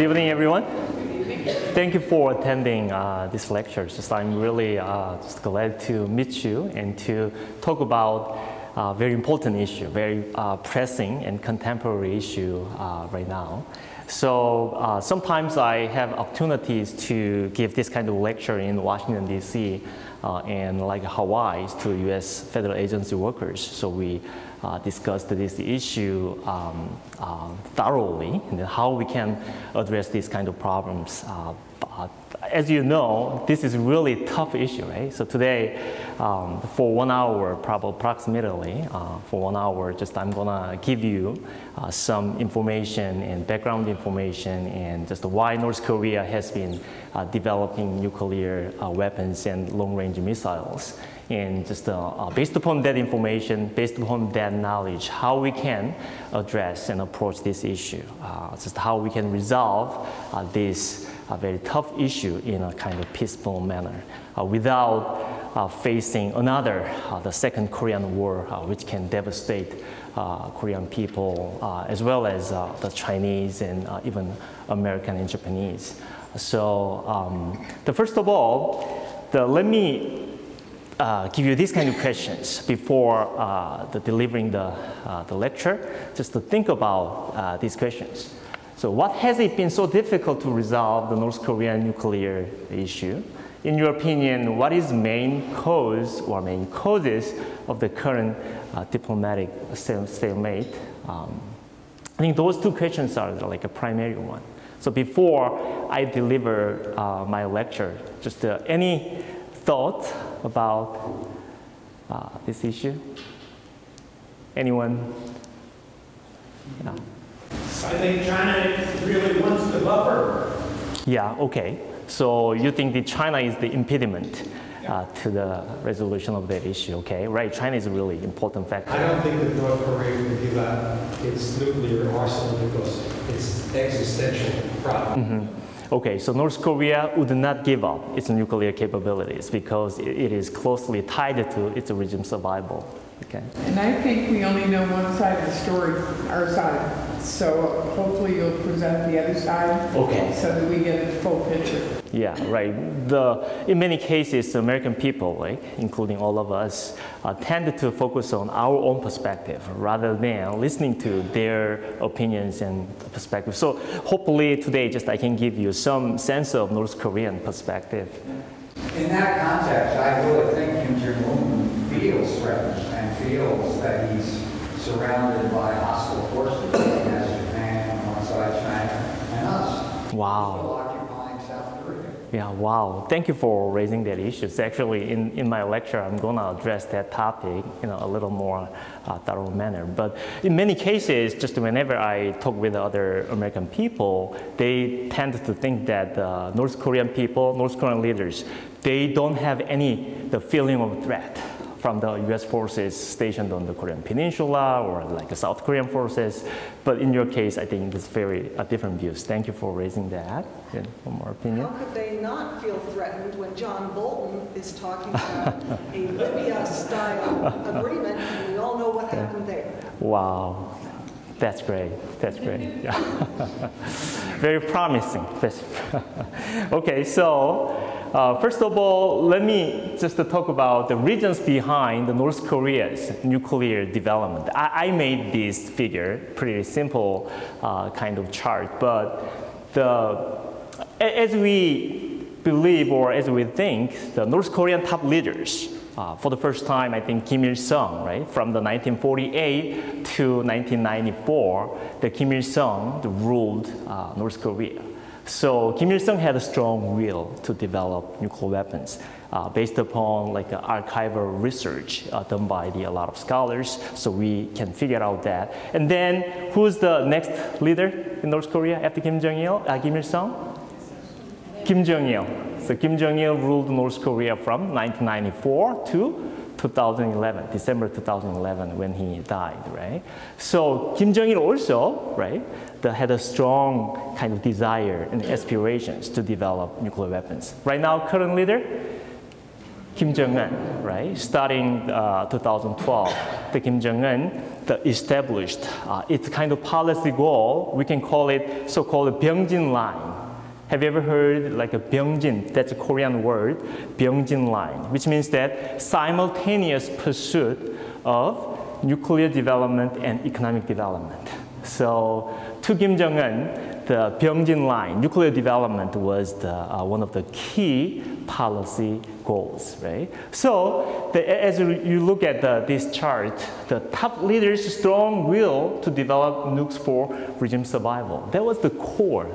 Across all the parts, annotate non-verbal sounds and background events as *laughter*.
Good evening, everyone. Thank you for attending uh, this lecture. Just, I'm really uh, just glad to meet you and to talk about a very important issue, very uh, pressing and contemporary issue uh, right now. So uh, sometimes I have opportunities to give this kind of lecture in Washington, D.C. Uh, and like Hawaii to U.S. federal agency workers. So we uh, discussed this issue um, uh, thoroughly and how we can address these kind of problems. Uh, as you know, this is really tough issue, right? So today, um, for one hour, probably approximately, uh, for one hour, just I'm gonna give you uh, some information and background information and just why North Korea has been uh, developing nuclear weapons and long-range missiles. And just uh, uh, based upon that information, based upon that knowledge, how we can address and approach this issue, uh, just how we can resolve uh, this uh, very tough issue in a kind of peaceful manner uh, without facing another, the second Korean War, which can devastate Korean people as well as the Chinese and even American and Japanese. So um, the first of all, the, let me uh, give you these kind of questions before uh, the delivering the, uh, the lecture, just to think about uh, these questions. So what has it been so difficult to resolve the North Korean nuclear issue? In your opinion, what is main cause or main causes of the current uh, diplomatic stalemate? Um, I think those two questions are like a primary one. So before I deliver uh, my lecture, just any thought about uh, this issue? Anyone? Yeah. I think China really wants the buffer. Yeah, okay. So you think that China is the impediment uh, to the resolution of that issue, okay? Right, China is a really important factor. I don't think that North Korea will give up its nuclear arsenal because it's existential problem. Mm -hmm. Okay, so North Korea would not give up its nuclear capabilities because it is closely tied to its regime survival. Okay. And I think we only know one side of the story, our side. So hopefully you'll present the other side. Okay. So that we get a full picture. Yeah, right. The, in many cases, American people, like, including all of us, uh, tend to focus on our own perspective rather than listening to their opinions and perspective. So hopefully today, just I can give you some sense of North Korean perspective. In that context, I really think Kim Jong-un feels threatened and feels that he's surrounded by hostile forces, as Japan on one side, China, and us. Wow. Yeah, wow. Thank you for raising that issue. So actually, in, in my lecture, I'm going to address that topic in a little more uh, thorough manner. But in many cases, just whenever I talk with other American people, they tend to think that uh, North Korean people, North Korean leaders, they don't have any the feeling of threat from the US forces stationed on the Korean Peninsula or like the South Korean forces. But in your case, I think it's very uh, different views. Thank you for raising that. One more opinion. How could they not feel threatened when John Bolton is talking about a Libya-style *laughs* agreement, and we all know what happened there? Wow. That's great. That's great. Yeah. *laughs* Very promising. *laughs* okay, so uh, first of all, let me just talk about the reasons behind the North Korea's nuclear development. I, I made this figure, pretty simple uh, kind of chart, but the, as we believe or as we think, the North Korean top leaders, uh, for the first time, I think Kim Il-sung, right, from the 1948 to 1994, the Kim Il-sung ruled uh, North Korea. So Kim Il-sung had a strong will to develop nuclear weapons uh, based upon like archival research uh, done by the, a lot of scholars. So we can figure out that. And then who's the next leader in North Korea after Kim Jong-il, uh, Kim Il-sung? Kim Jong-il. So Kim Jong-il ruled North Korea from 1994 to 2011, December 2011 when he died, right? So Kim Jong-il also, right, that had a strong kind of desire and aspirations to develop nuclear weapons. Right now, current leader, Kim Jong Un, right? Starting uh, 2012, the Kim Jong Un the established uh, its kind of policy goal. We can call it so-called Byungjin line. Have you ever heard like a Byungjin? That's a Korean word, Byungjin line, which means that simultaneous pursuit of nuclear development and economic development. So to Kim Jong Un, the Byungjin line, nuclear development was the, uh, one of the key policy goals, right? So the, as you look at the, this chart, the top leaders' strong will to develop nukes for regime survival. That was the core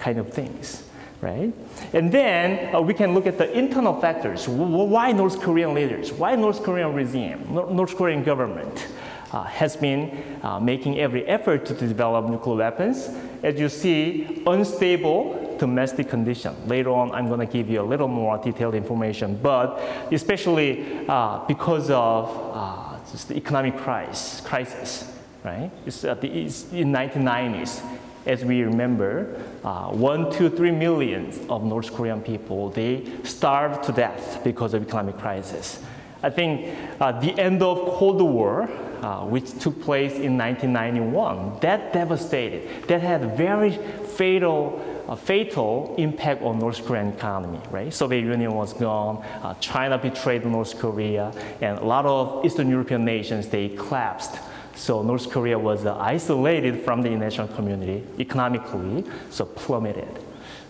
kind of things, right? And then uh, we can look at the internal factors. Why North Korean leaders? Why North Korean regime? North Korean government? uh, has been uh, making every effort to develop nuclear weapons. As you see, unstable domestic condition. Later on, I'm going to give you a little more detailed information, but especially uh, because of uh, the economic crisis, crisis right? It's, the, it's in 1990s, as we remember, uh, one, two, three millions of North Korean people, they starved to death because of economic crisis. I think uh, the end of Cold War, uh, which took place in 1991, that devastated, that had very fatal, uh, fatal impact on North Korean economy, right? Soviet Union was gone, uh, China betrayed North Korea, and a lot of Eastern European nations, they collapsed. So North Korea was uh, isolated from the international community economically, so plummeted.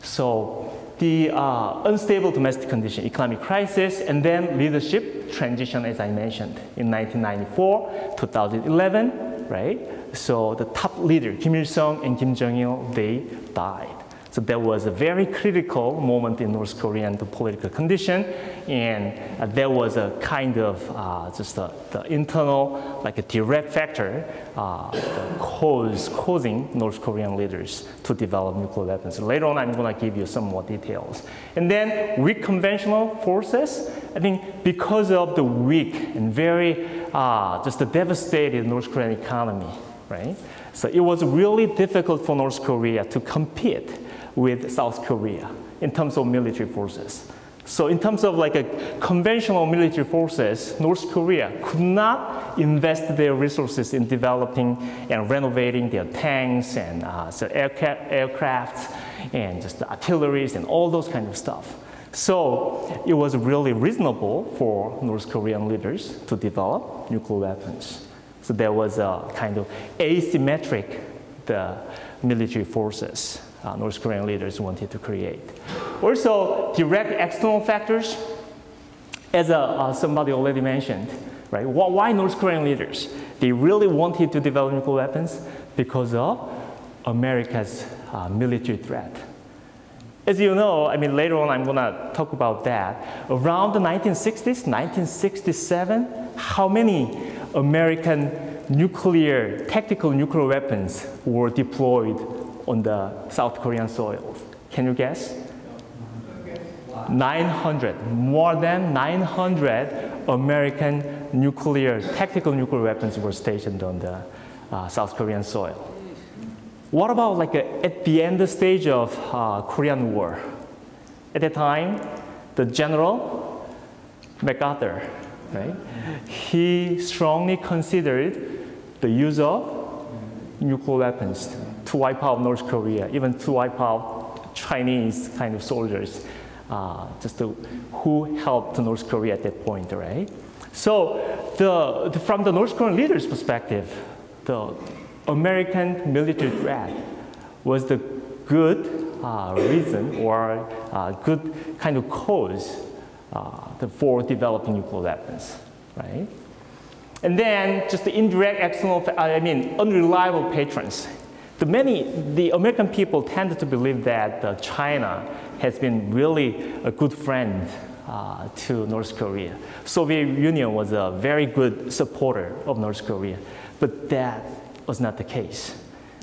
So the uh, unstable domestic condition, economic crisis, and then leadership transition, as I mentioned, in 1994, 2011, right? So the top leader, Kim Il-sung and Kim Jong-il, they died. So that was a very critical moment in North Korean political condition, and uh, there was a kind of uh, just a, the internal, like a direct factor, uh, cause, causing North Korean leaders to develop nuclear weapons. Later on, I'm going to give you some more details. And then weak conventional forces, I think because of the weak and very uh, just the devastated North Korean economy, right? So it was really difficult for North Korea to compete with South Korea in terms of military forces. So in terms of like a conventional military forces, North Korea could not invest their resources in developing and renovating their tanks and uh, so aircraft, and just artilleries and all those kind of stuff. So it was really reasonable for North Korean leaders to develop nuclear weapons. So there was a kind of asymmetric the military forces uh, North Korean leaders wanted to create. Also, direct external factors, as uh, uh, somebody already mentioned, right? Why North Korean leaders? They really wanted to develop nuclear weapons because of America's uh, military threat. As you know, I mean, later on I'm gonna talk about that. Around the 1960s, 1967, how many American nuclear, tactical nuclear weapons were deployed on the South Korean soil. Can you guess? 900, more than 900 American nuclear, tactical nuclear weapons were stationed on the uh, South Korean soil. What about like a, uh, at the end stage of uh, Korean War? At the time, the general MacArthur, right? He strongly considered the use of nuclear weapons to wipe out North Korea, even to wipe out Chinese kind of soldiers, uh, just to, who helped North Korea at that point, right? So the, the, from the North Korean leaders' perspective, the American military threat was the good uh, reason or uh, good kind of cause uh, for developing nuclear weapons, right? And then just the indirect external, I mean, unreliable patrons. The many, the American people tend to believe that uh, China has been really a good friend uh, to North Korea. Soviet Union was a very good supporter of North Korea, but that was not the case.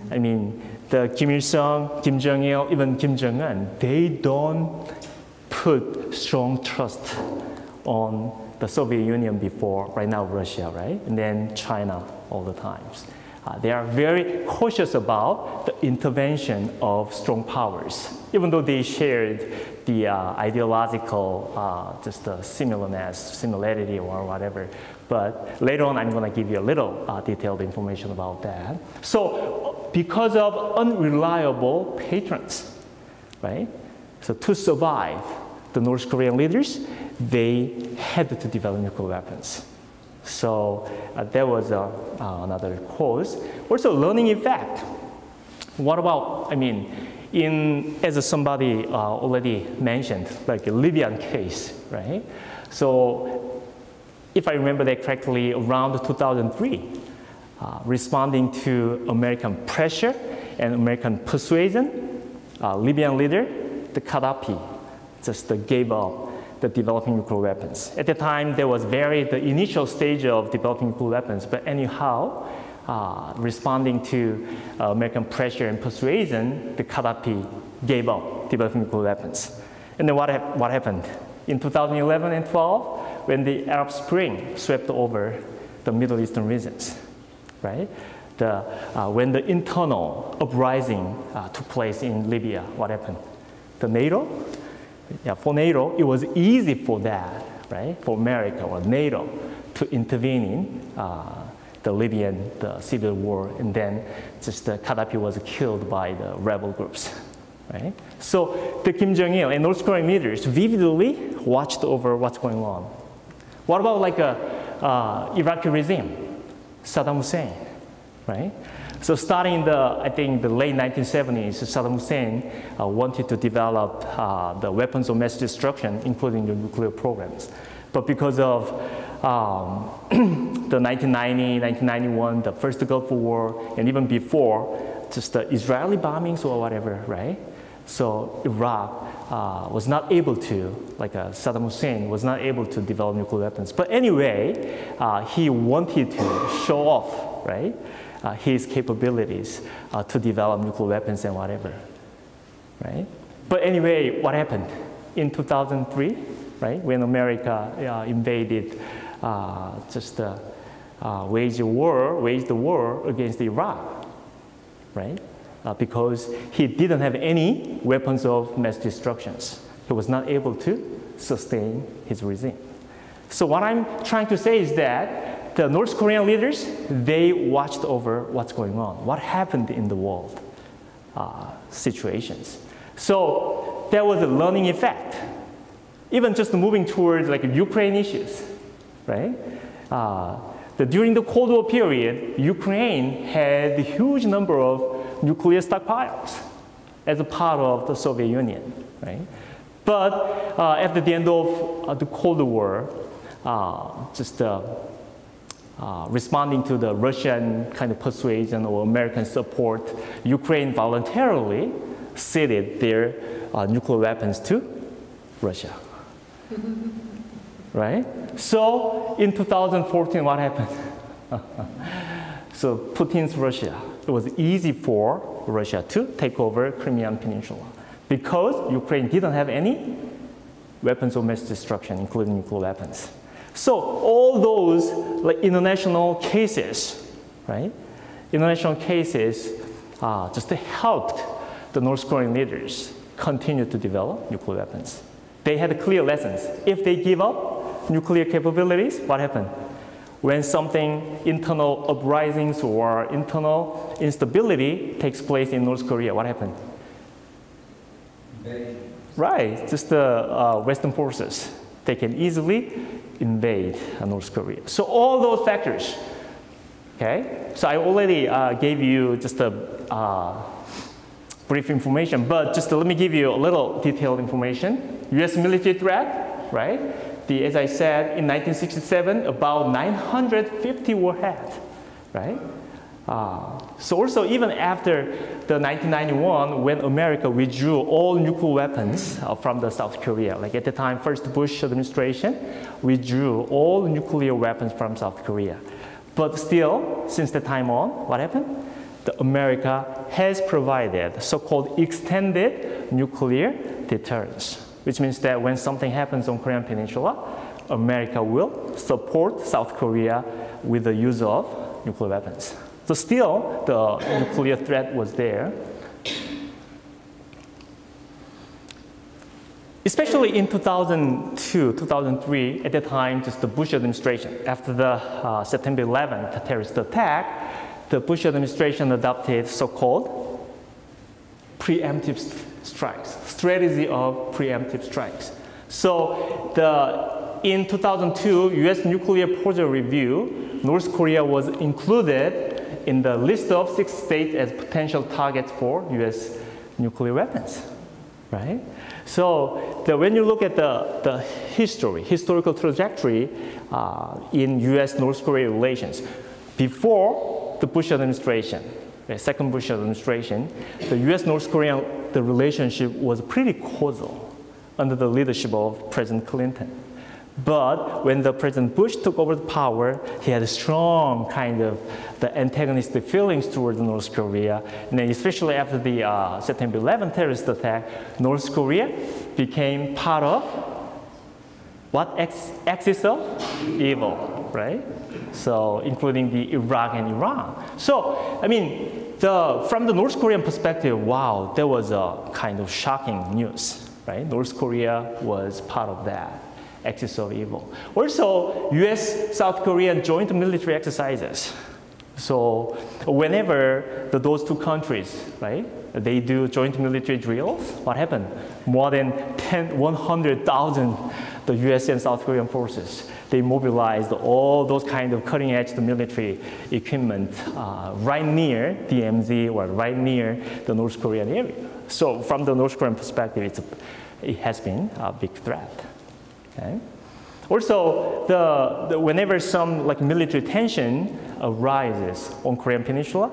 I mean, the Kim Il-sung, Kim Jong-il, even Kim Jong-un, they don't put strong trust on the Soviet Union before, right now Russia, right? And then China all the times. Uh, they are very cautious about the intervention of strong powers, even though they shared the uh, ideological uh, just the similarness, similarity, or whatever. But later on, I'm going to give you a little uh, detailed information about that. So, because of unreliable patrons, right? So, to survive, the North Korean leaders they had to develop nuclear weapons. So uh, that was uh, another cause. Also, learning effect. What about, I mean, in, as somebody uh, already mentioned, like a Libyan case, right? So if I remember that correctly, around 2003, uh, responding to American pressure and American persuasion, uh, Libyan leader, the Gaddafi, just gave up the developing nuclear weapons. At the time, there was very the initial stage of developing nuclear weapons, but anyhow, uh, responding to uh, American pressure and persuasion, the Gaddafi gave up developing nuclear weapons. And then what, ha what happened? In 2011 and 12, when the Arab Spring swept over the Middle Eastern regions, right? The, uh, when the internal uprising uh, took place in Libya, what happened? The NATO yeah, for NATO, it was easy for that, right, for America or NATO to intervene in uh, the Libyan the civil war, and then just uh, Gaddafi was killed by the rebel groups, right? So the Kim Jong Il and North Korean leaders vividly watched over what's going on. What about like a uh, Iraqi regime, Saddam Hussein, right? So starting in the, I think, the late 1970s, Saddam Hussein uh, wanted to develop uh, the weapons of mass destruction, including the nuclear programs. But because of um, *clears throat* the 1990, 1991, the first Gulf War, and even before, just the Israeli bombings or whatever, right? So Iraq uh, was not able to, like uh, Saddam Hussein was not able to develop nuclear weapons. But anyway, uh, he wanted to show off, right? uh, his capabilities uh, to develop nuclear weapons and whatever, right? But anyway, what happened in 2003, right? When America invaded, just waged a war, waged the war against Iraq, right? Because he didn't have any weapons of mass destructions. He was not able to sustain his regime. So what I'm trying to say is that the North Korean leaders, they watched over what's going on, what happened in the world uh, situations. So there was a learning effect. Even just moving towards like Ukraine issues, right? Uh, the, during the Cold War period, Ukraine had a huge number of nuclear stockpiles as a part of the Soviet Union, right? But uh, after the end of uh, the Cold War, uh, just uh, uh, responding to the Russian kind of persuasion or American support, Ukraine voluntarily ceded their uh, nuclear weapons to Russia. *laughs* right? So in 2014, what happened? *laughs* so Putin's Russia, it was easy for Russia to take over Crimean Peninsula because Ukraine didn't have any weapons of mass destruction, including nuclear weapons. So all those like international cases, right? International cases uh, just helped the North Korean leaders continue to develop nuclear weapons. They had clear lessons. If they give up nuclear capabilities, what happened? When something internal uprisings or internal instability takes place in North Korea, what happened? Right, just the uh, Western forces. They can easily invade North Korea. So all those factors, okay? So I already uh, gave you just a uh, brief information, but just let me give you a little detailed information. U.S. military threat, right? The, as I said, in 1967, about 950 were had, right? Uh, so also even after the 1991, when America withdrew all nuclear weapons uh, from the South Korea, like at the time, first Bush administration withdrew all nuclear weapons from South Korea. But still, since the time on, what happened? The America has provided so-called extended nuclear deterrence, which means that when something happens on Korean Peninsula, America will support South Korea with the use of nuclear weapons. So still, the nuclear threat was there. Especially in 2002, 2003, at the time, just the Bush administration, after the uh, September 11th terrorist attack, the Bush administration adopted so-called preemptive strikes, strategy of preemptive strikes. So the, in 2002 U.S. nuclear project review, North Korea was included in the list of six states as potential targets for U.S. nuclear weapons, right? So the, when you look at the, the history, historical trajectory uh, in U.S.-North Korea relations, before the Bush administration, the second Bush administration, the U.S.-North Korean the relationship was pretty cordial under the leadership of President Clinton. But when the President Bush took over the power, he had a strong kind of the antagonistic feelings towards North Korea. And especially after the uh, September 11 terrorist attack, North Korea became part of what axis of evil, right? So including the Iraq and Iran. So I mean, the, from the North Korean perspective, wow, that was a kind of shocking news, right? North Korea was part of that axis of evil. Also, U.S. South Korean joint military exercises. So whenever the, those two countries, right, they do joint military drills, what happened? More than 10, 100,000 the U.S. and South Korean forces. They mobilized all those kind of cutting edge military equipment uh, right near DMZ or right near the North Korean area. So from the North Korean perspective, a, it has been a big threat. Okay? Also, the, the, whenever some like military tension arises on Korean Peninsula,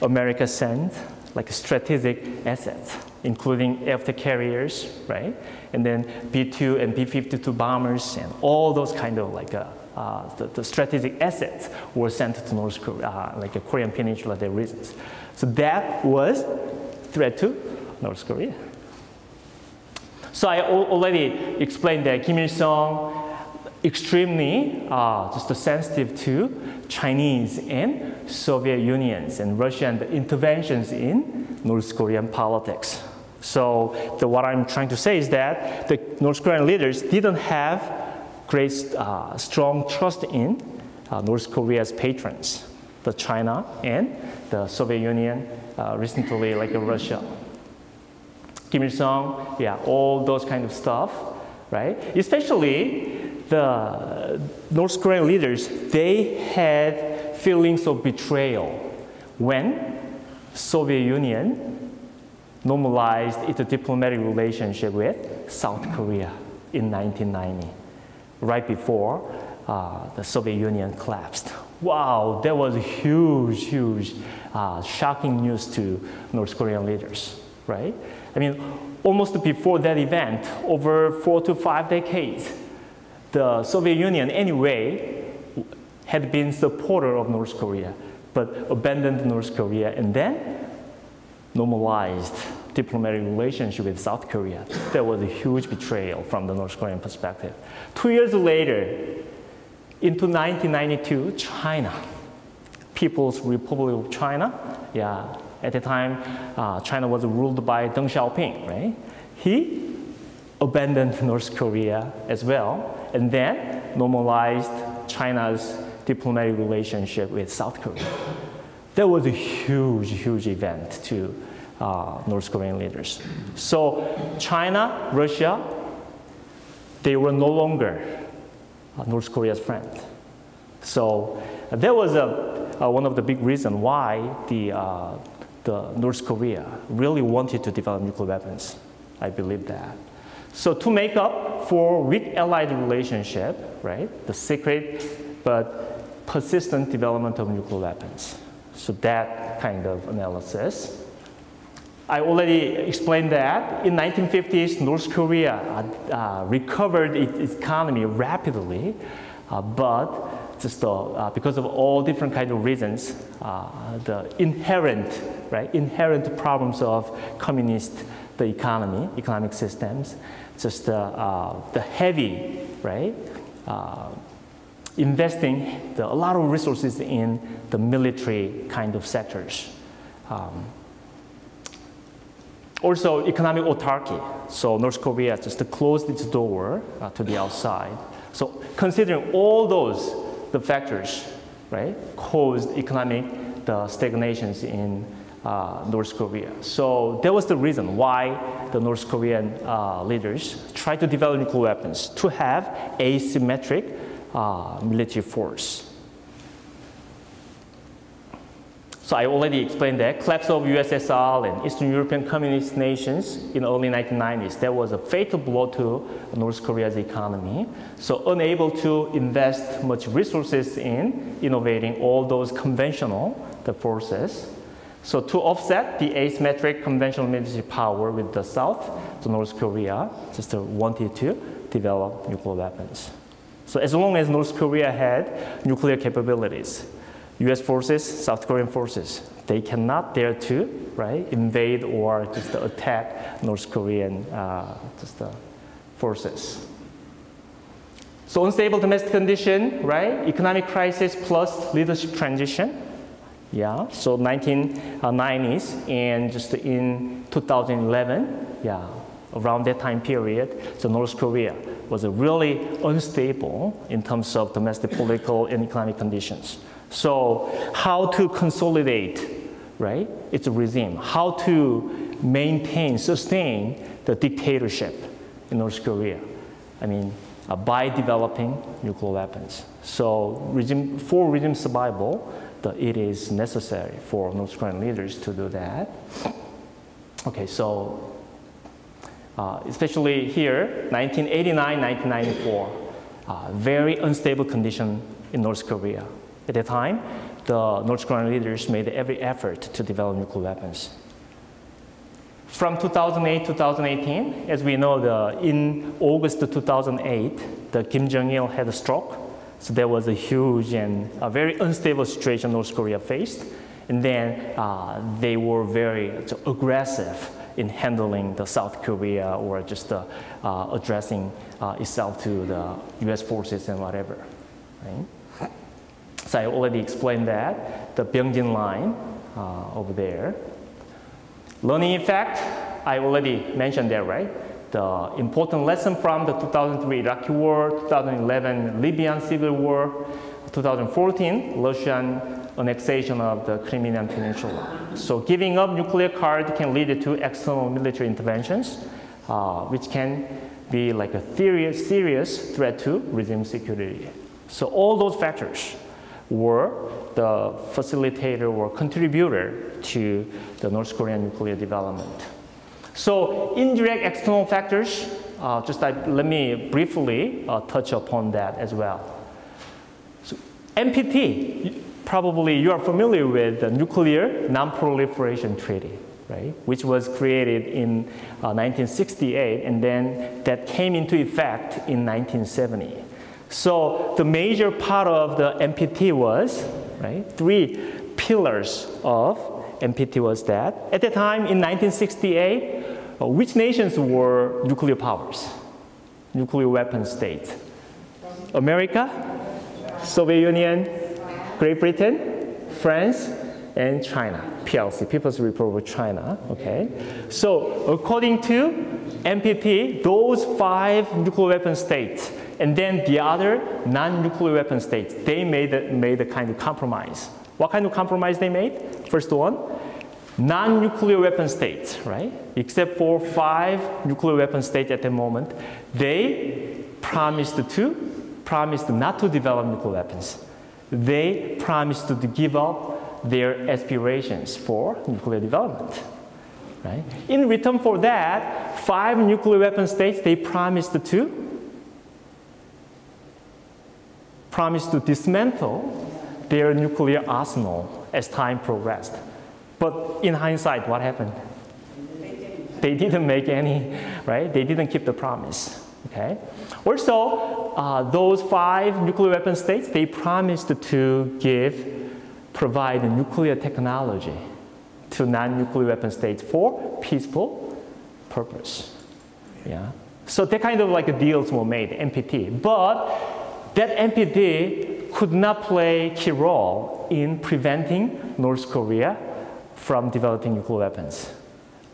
America sends like strategic assets, including aircraft carriers, right? And then B-2 and B-52 bombers and all those kind of like uh, uh, the, the, strategic assets were sent to North Korea, uh, like the Korean Peninsula, their reasons. So that was threat to North Korea. So I already explained that Kim Il-sung extremely uh, just sensitive to Chinese and Soviet Unions and Russian interventions in North Korean politics. So the, what I'm trying to say is that the North Korean leaders didn't have great, uh, strong trust in uh, North Korea's patrons, the China and the Soviet Union, uh, recently like Russia. Kim Il Sung, yeah, all those kind of stuff, right? Especially the North Korean leaders, they had feelings of betrayal when Soviet Union normalized its diplomatic relationship with South Korea in 1990, right before uh, the Soviet Union collapsed. Wow, that was huge, huge, uh, shocking news to North Korean leaders, right? I mean, almost before that event, over four to five decades, the Soviet Union anyway had been supporter of North Korea, but abandoned North Korea and then normalized diplomatic relationship with South Korea. That was a huge betrayal from the North Korean perspective. Two years later, into 1992, China, People's Republic of China, yeah, at the time, uh, China was ruled by Deng Xiaoping, right? He abandoned North Korea as well, and then normalized China's diplomatic relationship with South Korea. That was a huge, huge event to uh, North Korean leaders. So China, Russia, they were no longer uh, North Korea's friend. So that was a, uh, one of the big reasons why the, uh, the North Korea really wanted to develop nuclear weapons. I believe that. So to make up for weak allied relationship, right, the secret but persistent development of nuclear weapons. So that kind of analysis. I already explained that in 1950s, North Korea uh, uh, recovered its economy rapidly, uh, but just uh, because of all different kind of reasons, uh, the inherent, right, inherent problems of communist the economy, economic systems, just uh, uh, the heavy, right, uh, investing the, a lot of resources in the military kind of sectors. Um, also, economic autarky. So North Korea just closed its door uh, to the outside. So considering all those the factors, right, caused economic the stagnations in uh, North Korea. So that was the reason why the North Korean uh, leaders tried to develop nuclear weapons to have asymmetric uh, military force. So I already explained that collapse of USSR and Eastern European communist nations in early 1990s. That was a fatal blow to North Korea's economy. So unable to invest much resources in innovating all those conventional the forces. So to offset the asymmetric conventional military power with the South, the North Korea just wanted to develop nuclear weapons. So as long as North Korea had nuclear capabilities, U.S. forces, South Korean forces, they cannot dare to right invade or just attack North Korean uh, just uh, forces. So unstable domestic condition, right? Economic crisis plus leadership transition. Yeah. So 1990s and just in 2011, yeah, around that time period, so North Korea was really unstable in terms of domestic political and economic conditions. So how to consolidate, right? It's a regime. How to maintain, sustain the dictatorship in North Korea. I mean, uh, by developing nuclear weapons. So regime, for regime survival, the, it is necessary for North Korean leaders to do that. Okay, so uh, especially here, 1989, 1994, uh, very unstable condition in North Korea. At the time, the North Korean leaders made every effort to develop nuclear weapons. From 2008 2018, as we know, the, in August 2008, the Kim Jong-il had a stroke. So there was a huge and a very unstable situation North Korea faced. And then uh, they were very aggressive in handling the South Korea or just uh, uh, addressing uh, itself to the US forces and whatever. Right? So I already explained that, the Byungjin line over there. Learning effect, I already mentioned that, right? The important lesson from the 2003 Iraqi War, 2011 Libyan Civil War, 2014 Russian annexation of the Crimean Peninsula. So giving up nuclear card can lead to external military interventions, uh, which can be like a serious, serious threat to regime security. So all those factors were the facilitator or contributor to the North Korean nuclear development. So indirect external factors, uh, just like, let me briefly uh, touch upon that as well. So NPT, probably you are familiar with the Nuclear Non-Proliferation Treaty, right? Which was created in uh, 1968 and then that came into effect in 1970. So the major part of the NPT was, right, three pillars of NPT was that. At the time in 1968, uh, which nations were nuclear powers, nuclear weapon states? America, Soviet Union, Great Britain, France, and China, PLC, People's Republic of China, okay? So according to NPT, those five nuclear weapon states and then the other non-nuclear weapon states, they made a, made a kind of compromise. What kind of compromise they made? First one, non-nuclear weapon states, right? Except for five nuclear weapon states at the moment, they promised to, promised not to develop nuclear weapons. They promised to give up their aspirations for nuclear development. Right? In return for that, five nuclear weapon states, they promised to promised to dismantle their nuclear arsenal as time progressed. But in hindsight, what happened? They didn't make any, right? They didn't keep the promise. Okay. Also, uh, those five nuclear weapon states, they promised to give, provide nuclear technology to non-nuclear weapon states for peaceful purpose. Yeah. So that kind of like deals were made, NPT. But that NPT could not play key role in preventing North Korea from developing nuclear weapons.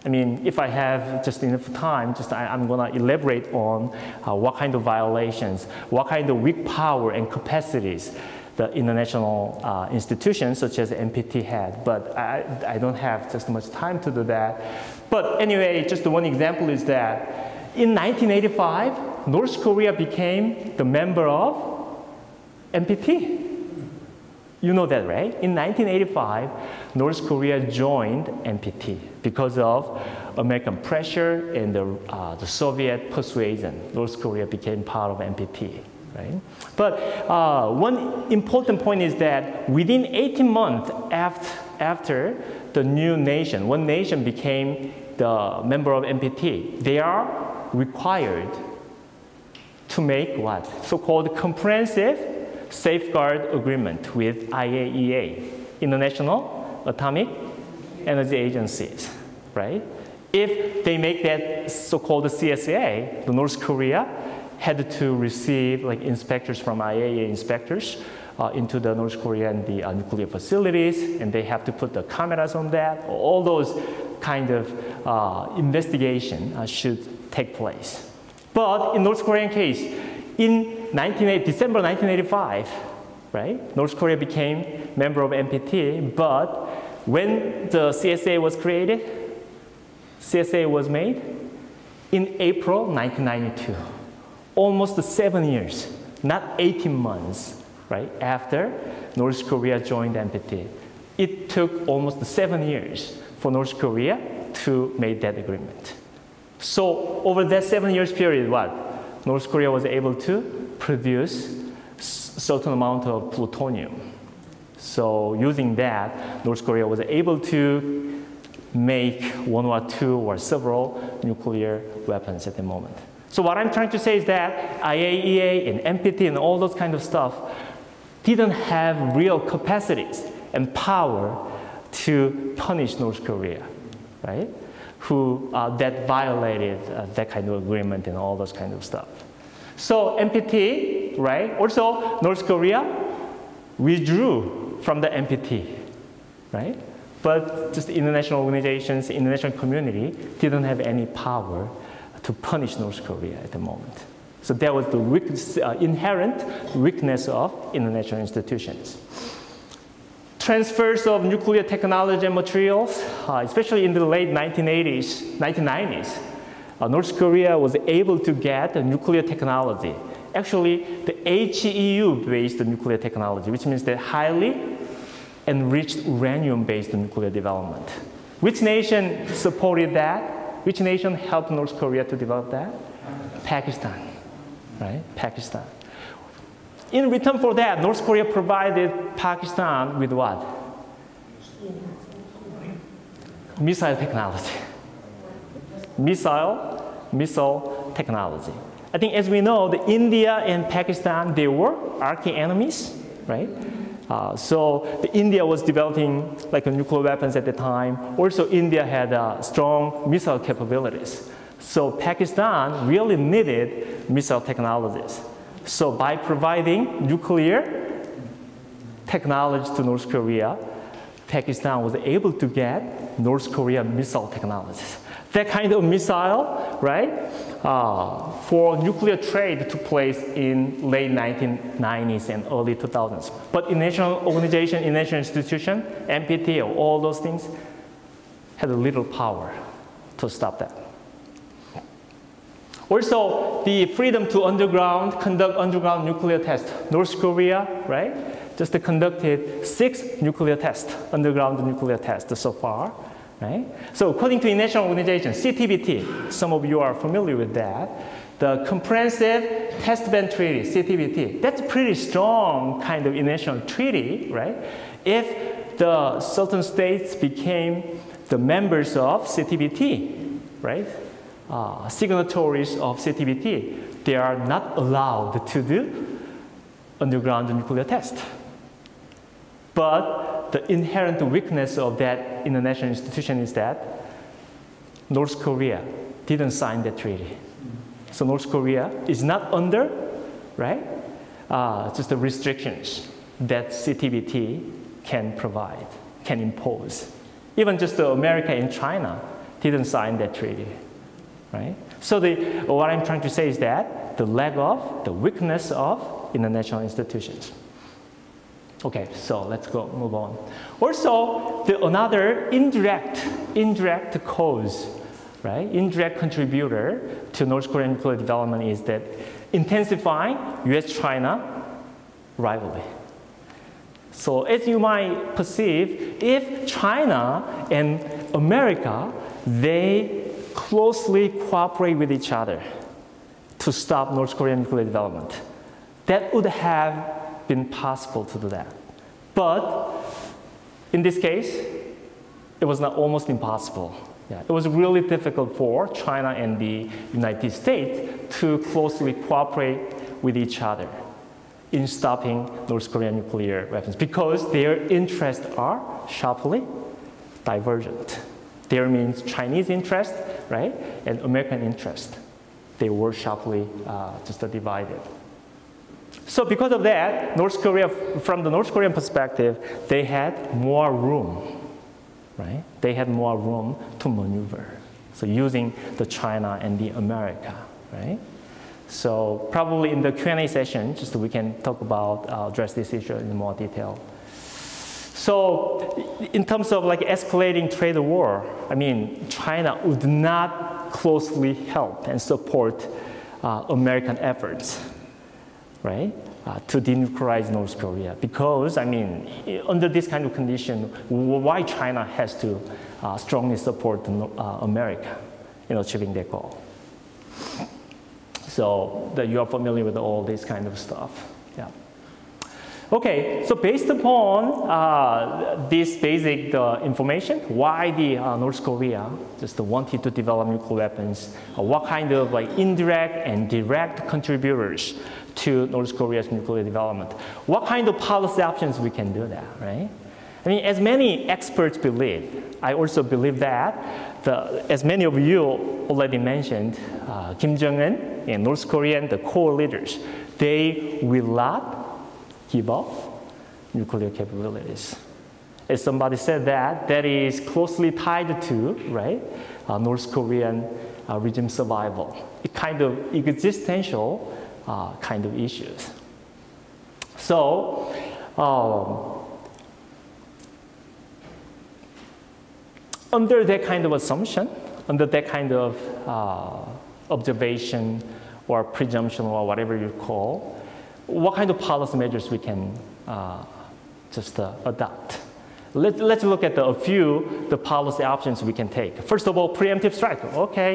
I mean, if I have just enough time, just I, am going to elaborate on uh, what kind of violations, what kind of weak power and capacities the international uh, institutions such as NPT had. But I, I don't have just much time to do that. But anyway, just one example is that in 1985, North Korea became the member of NPT. You know that, right? In 1985, North Korea joined NPT because of American pressure and the, uh, the Soviet persuasion. North Korea became part of NPT, right? But uh, one important point is that within 18 months after, after the new nation, one nation became the member of NPT, they are required to make what? So-called comprehensive safeguard agreement with IAEA, International Atomic Energy Agencies, right? If they make that so-called CSA, the North Korea had to receive like inspectors from IAEA inspectors uh, into the North Korean the uh, nuclear facilities, and they have to put the cameras on that. All those kind of uh, investigation uh, should take place. But in North Korean case, in 19, December 1985, right, North Korea became member of NPT, but when the CSA was created, CSA was made in April 1992, almost seven years, not 18 months, right, after North Korea joined NPT. It took almost seven years for North Korea to make that agreement. So over that seven years period, what? North Korea was able to produce certain amount of plutonium. So using that, North Korea was able to make one or two or several nuclear weapons at the moment. So what I'm trying to say is that IAEA and NPT and all those kind of stuff didn't have real capacities and power to punish North Korea, right? Who uh, that violated uh, that kind of agreement and all those kind of stuff. So NPT, right? Also, North Korea withdrew from the NPT, right? But just international organizations, international community didn't have any power to punish North Korea at the moment. So that was the weakness, uh, inherent weakness of international institutions. Transfers of nuclear technology and materials, uh, especially in the late 1980s, 1990s, uh, North Korea was able to get nuclear technology. Actually, the HEU-based nuclear technology, which means the highly enriched uranium-based nuclear development. Which nation supported that? Which nation helped North Korea to develop that? Pakistan, right? Pakistan. In return for that, North Korea provided Pakistan with what? Missile technology missile, missile technology. I think as we know, the India and Pakistan, they were arch enemies, right? Uh, so India was developing like nuclear weapons at the time. Also, India had uh, strong missile capabilities. So Pakistan really needed missile technologies. So by providing nuclear technology to North Korea, Pakistan was able to get North Korea missile technologies that kind of missile, right, uh, for nuclear trade took place in late 1990s and early 2000s. But in international organization, in international institution, NPT, all those things had little power to stop that. Also, the freedom to underground, conduct underground nuclear tests. North Korea, right, just conducted six nuclear tests, underground nuclear tests so far. Right? So according to International Organization, CTBT, some of you are familiar with that, the Comprehensive Test Ban Treaty, CTBT, that's a pretty strong kind of international treaty, right? If the certain states became the members of CTBT, right? Uh, signatories of CTBT, they are not allowed to do underground nuclear test. But the inherent weakness of that international institution is that North Korea didn't sign that treaty. So North Korea is not under, right, uh, just the restrictions that CTBT can provide, can impose. Even just America and China didn't sign that treaty, right? So the, what I'm trying to say is that the lack of, the weakness of international institutions. Okay, so let's go move on. Also, the, another indirect, indirect cause, right? Indirect contributor to North Korean nuclear development is that intensifying U.S.-China rivalry. So as you might perceive, if China and America, they closely cooperate with each other to stop North Korean nuclear development, that would have been possible to do that. But in this case, it was not almost impossible. Yeah, it was really difficult for China and the United States to closely cooperate with each other in stopping North Korean nuclear weapons because their interests are sharply divergent. There means Chinese interest, right, and American interest. They were sharply uh, just divided. So because of that, North Korea, from the North Korean perspective, they had more room, right? They had more room to maneuver. So using the China and the America, right? So probably in the Q&A session, just we can talk about, uh, address this issue in more detail. So in terms of like escalating trade war, I mean, China would not closely help and support uh, American efforts, right? Uh, to denuclearize North Korea because, I mean, under this kind of condition, why China has to uh, strongly support uh, America in achieving their goal. So that you are familiar with all this kind of stuff. Yeah. Okay, so based upon uh, this basic uh, information, why the uh, North Korea just wanted to develop nuclear weapons, uh, what kind of like indirect and direct contributors to North Korea's nuclear development, what kind of policy options we can do that, right? I mean, as many experts believe, I also believe that, the, as many of you already mentioned, uh, Kim Jong-un and North Korean, the core leaders, they will not give up nuclear capabilities. As somebody said that, that is closely tied to, right, uh, North Korean uh, regime survival. It kind of existential uh, kind of issues. So, um, under that kind of assumption, under that kind of uh, observation or presumption or whatever you call, what kind of policy measures we can uh, just uh, adopt. Let, let's look at the, a few the policy options we can take. First of all, preemptive strike. Okay,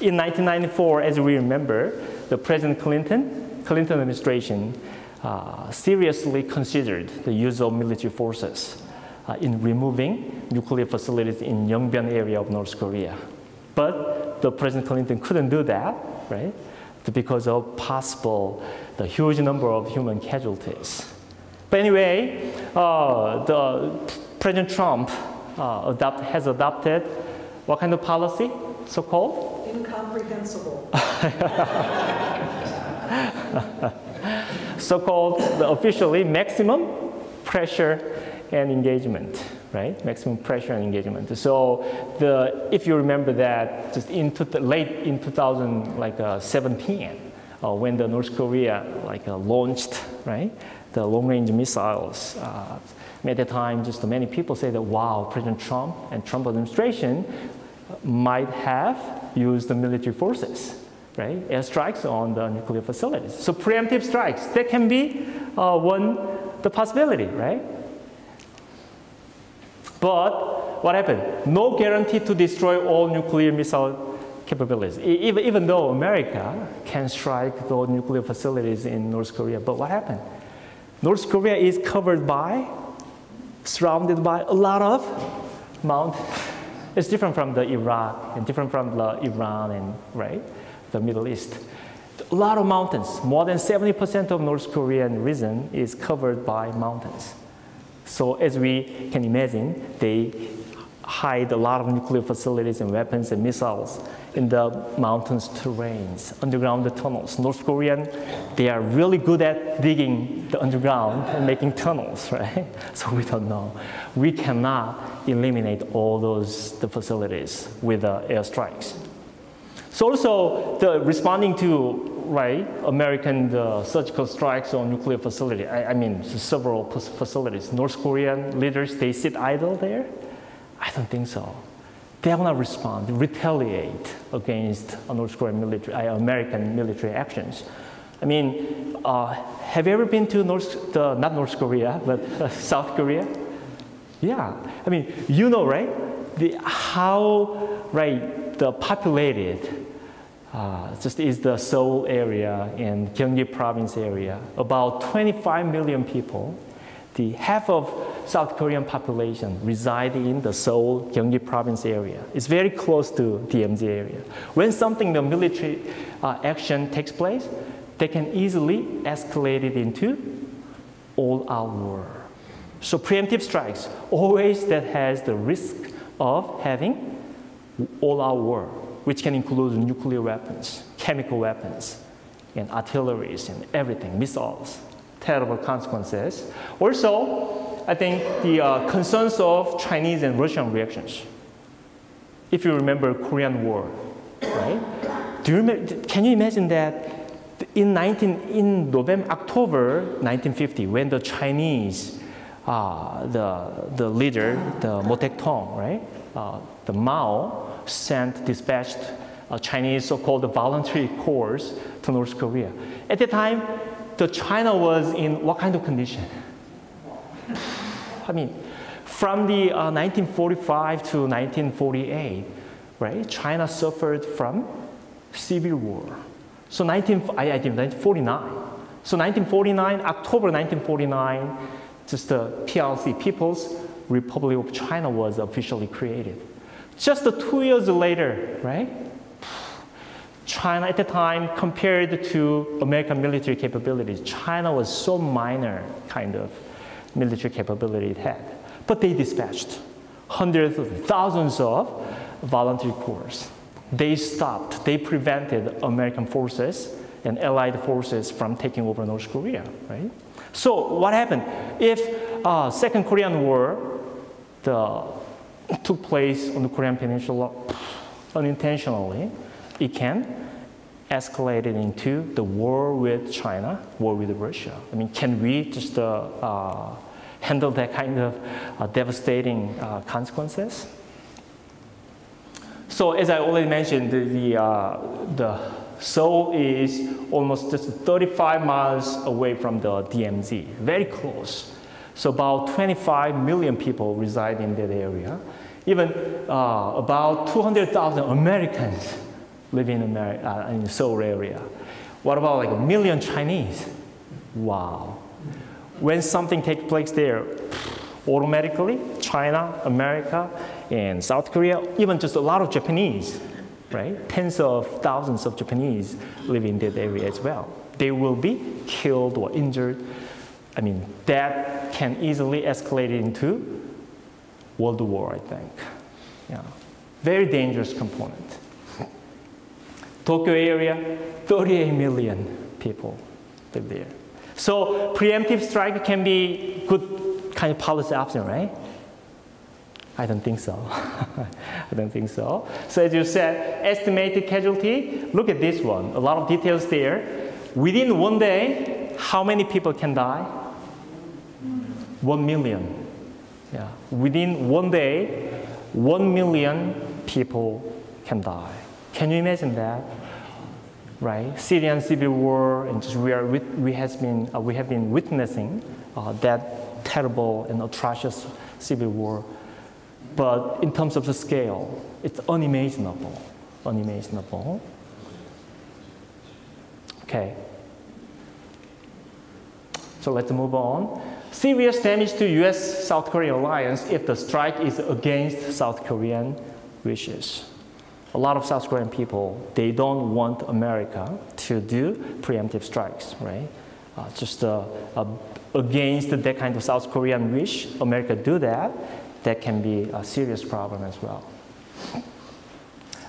in 1994, as we remember, the President Clinton, Clinton administration uh, seriously considered the use of military forces uh, in removing nuclear facilities in Yongbyon area of North Korea. But the President Clinton couldn't do that, right? Because of possible, the huge number of human casualties. But anyway, uh, the President Trump uh, adopt, has adopted what kind of policy, so-called? Incomprehensible. *laughs* so-called, the officially, maximum pressure and engagement, right? Maximum pressure and engagement. So the, if you remember that, just in late in 2017, like, uh, uh, when the North Korea like uh, launched, right, the long-range missiles. Uh, at the time, just many people say that, wow, President Trump and Trump administration might have used the military forces, right, airstrikes on the nuclear facilities. So preemptive strikes, that can be uh, one, the possibility, right? But what happened? No guarantee to destroy all nuclear missile capabilities, even, even though America can strike those nuclear facilities in North Korea. But what happened? North Korea is covered by, surrounded by a lot of mountains. It's different from the Iraq and different from the Iran and right, the Middle East. A lot of mountains. More than 70% of North Korean region is covered by mountains. So as we can imagine, they hide a lot of nuclear facilities and weapons and missiles in the mountains terrains, underground tunnels. North Korean, they are really good at digging the underground and making tunnels, *laughs* right? So we don't know. We cannot eliminate all those the facilities with uh, airstrikes. So also the responding to right American the surgical strikes on nuclear facility. I, I mean several facilities. North Korean leaders they sit idle there. I don't think so. They will not respond, retaliate against North Korean military, uh, American military actions. I mean, uh, have you ever been to North, the, not North Korea, but uh, South Korea? Yeah, I mean, you know, right? The, how, right, the populated, uh, just is the Seoul area and Gyeonggi province area, about 25 million people. The half of South Korean population reside in the Seoul, Gyeonggi province area. It's very close to DMZ area. When something, the military uh, action takes place, they can easily escalate it into all-out war. So preemptive strikes, always that has the risk of having all-out war, which can include nuclear weapons, chemical weapons, and artilleries and everything, missiles, terrible consequences. Also, I think the uh, concerns of Chinese and Russian reactions. If you remember Korean War, right? Do you remember, can you imagine that in 19 in November October 1950 when the Chinese uh, the the leader the Mo right uh, the Mao sent dispatched uh, Chinese so-called voluntary corps to North Korea. At the time, the China was in what kind of condition? I mean, from the uh, 1945 to 1948, right? China suffered from civil war. So 19, I, I think 1949. So 1949, October 1949, just the PRC, People's Republic of China was officially created. Just two years later, right? China at the time, compared to American military capabilities, China was so minor, kind of military capability it had. But they dispatched hundreds of thousands of volunteer corps. They stopped, they prevented American forces and allied forces from taking over North Korea, right? So what happened? If uh, Second Korean War the, took place on the Korean Peninsula unintentionally, it can escalate it into the war with China, war with Russia. I mean, can we just uh, uh, handle that kind of uh, devastating uh, consequences. So as I already mentioned, the, the, uh, the Seoul is almost just 35 miles away from the DMZ, very close. So about 25 million people reside in that area. Even uh, about 200,000 Americans live in, Ameri- uh, in Seoul area. What about like a million Chinese? Wow when something takes place there, automatically China, America, and South Korea, even just a lot of Japanese, right? Tens of thousands of Japanese live in that area as well. They will be killed or injured. I mean, that can easily escalate into World War, I think. Yeah. Very dangerous component. Tokyo area, 38 million people live there. So preemptive strike can be good kind of policy option, right? I don't think so. *laughs* I don't think so. So as you said, estimated casualty, look at this one. A lot of details there. Within one day, how many people can die? One million. Yeah. Within one day, one million people can die. Can you imagine that? right? Syrian civil war, and we, are, we, has been, uh, we have been witnessing uh, that terrible and atrocious civil war. But in terms of the scale, it's unimaginable, unimaginable. Okay. So let's move on. Serious damage to US-South Korean alliance if the strike is against South Korean wishes a lot of South Korean people, they don't want America to do preemptive strikes, right? Uh, just uh, uh, against that kind of South Korean wish, America do that, that can be a serious problem as well.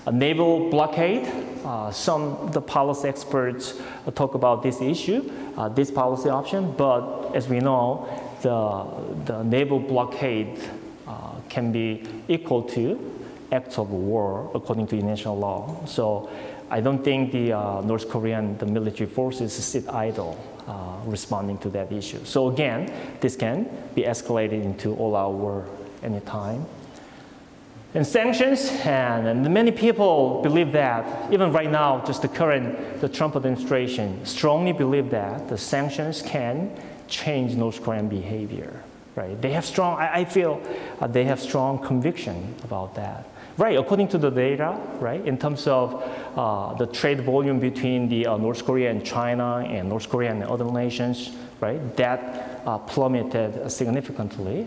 A naval blockade, uh, some the policy experts talk about this issue, uh, this policy option, but as we know, the, the naval blockade uh, can be equal to acts of war according to international law. So I don't think the uh, North Korean the military forces sit idle uh, responding to that issue. So again, this can be escalated into all-out war anytime. And sanctions, and, and, many people believe that, even right now, just the current, the Trump administration strongly believe that the sanctions can change North Korean behavior, right? They have strong, I, I feel uh, they have strong conviction about that. Right, according to the data, right, in terms of uh, the trade volume between the uh, North Korea and China and North Korea and other nations, right, that uh, plummeted significantly.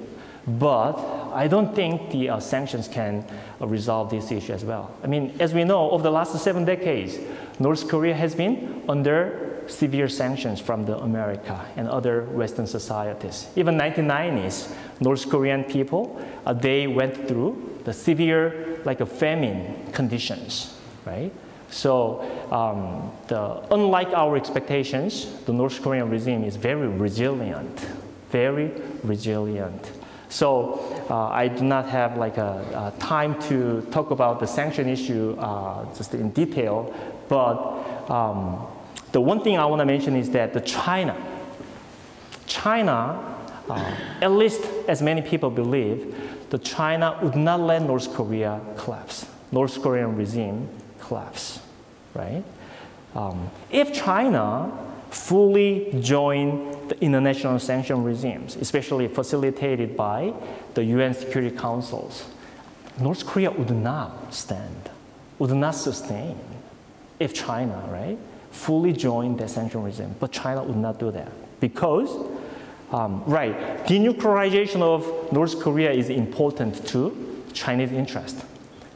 But I don't think the uh, sanctions can uh, resolve this issue as well. I mean, as we know, over the last seven decades, North Korea has been under severe sanctions from the America and other Western societies. Even 1990s, North Korean people, uh, they went through the severe, like a famine conditions, right? So um, the, unlike our expectations, the North Korean regime is very resilient, very resilient. So uh, I do not have like a, a, time to talk about the sanction issue uh, just in detail, but um, the one thing I want to mention is that the China, China, uh, at least as many people believe, the China would not let North Korea collapse, North Korean regime collapse, right? Um, if China fully joined the international sanction regimes, especially facilitated by the UN Security Councils, North Korea would not stand, would not sustain if China, right, fully joined the sanction regime. But China would not do that because um, right, denuclearization of North Korea is important to Chinese interest.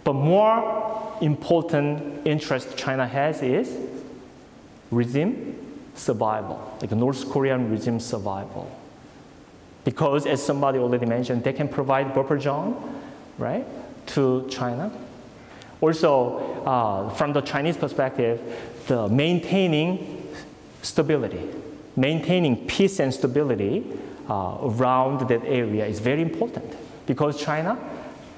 But more important interest China has is regime survival, like North Korean regime survival. Because as somebody already mentioned, they can provide zone, right, to China. Also, uh, from the Chinese perspective, the maintaining stability, maintaining peace and stability uh, around that area is very important because China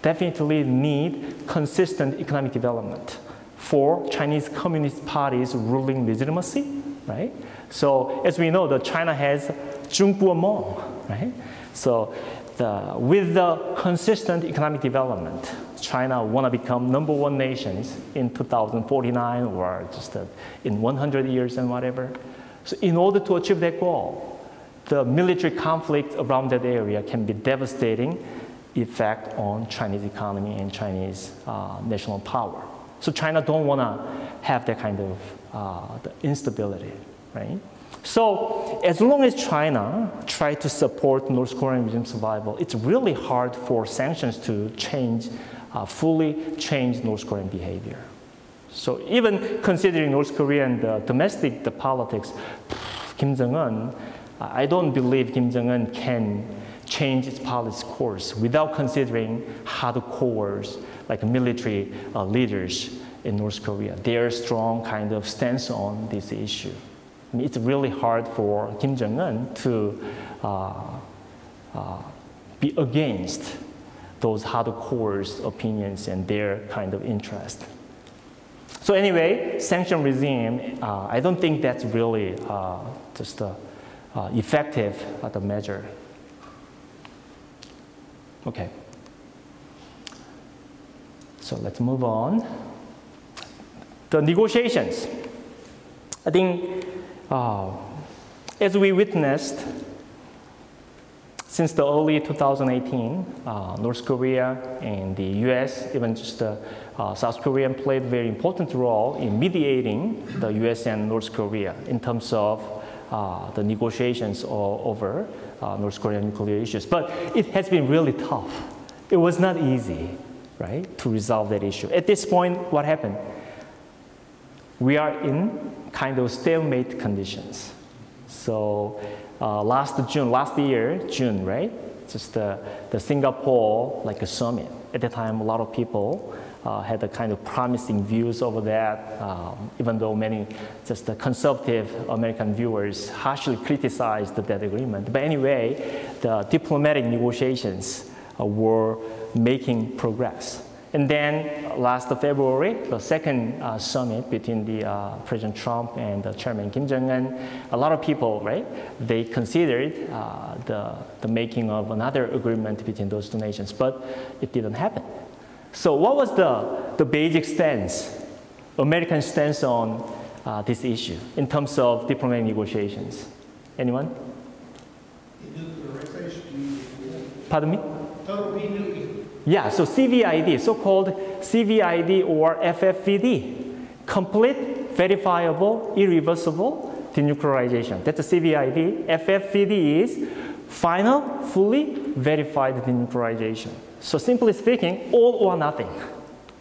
definitely need consistent economic development for Chinese Communist Party's ruling legitimacy, right? So as we know, the China has Zhongguomeng, right? So the, with the consistent economic development, China want to become number one nations in 2049 or just in 100 years and whatever. So in order to achieve that goal, the military conflict around that area can be devastating effect on Chinese economy and Chinese uh, national power. So China don't want to have that kind of uh, instability, right? So as long as China tries to support North Korean regime survival, it's really hard for sanctions to change, uh, fully change North Korean behavior. So even considering North Korean the domestic the politics, Kim Jong-un, I don't believe Kim Jong-un can change its policy course without considering hardcore like military uh, leaders in North Korea. Their strong kind of stance on this issue. I mean, it's really hard for Kim Jong-un to uh, uh, be against those hardcore opinions and their kind of interest. So anyway, sanction regime, uh, I don't think that's really uh, just uh, uh effective the measure. Okay. So let's move on. The negotiations. I think uh, as we witnessed since the early 2018, uh, North Korea and the US, even just uh, uh, South Korea played a very important role in mediating the US and North Korea in terms of uh, the negotiations over uh, North Korean nuclear issues. But it has been really tough. It was not easy, right, to resolve that issue. At this point, what happened? We are in kind of stalemate conditions. So uh, last June, last year, June, right? just the, the Singapore like a summit. At the time, a lot of people uh, had a kind of promising views over that, um, even though many just the conservative American viewers harshly criticized that agreement. But anyway, the diplomatic negotiations uh, were making progress. And then last February, the second uh, summit between the uh, President Trump and the Chairman Kim Jong-un, a lot of people, right, they considered uh, the, the making of another agreement between those two nations, but it didn't happen. So what was the, the basic stance, American stance on uh, this issue in terms of diplomatic negotiations? Anyone? Pardon me? Yeah, so CVID, so-called CVID or FFVD, complete, verifiable, irreversible denuclearization. That's a CVID. FFVD is final, fully verified denuclearization. So simply speaking, all or nothing.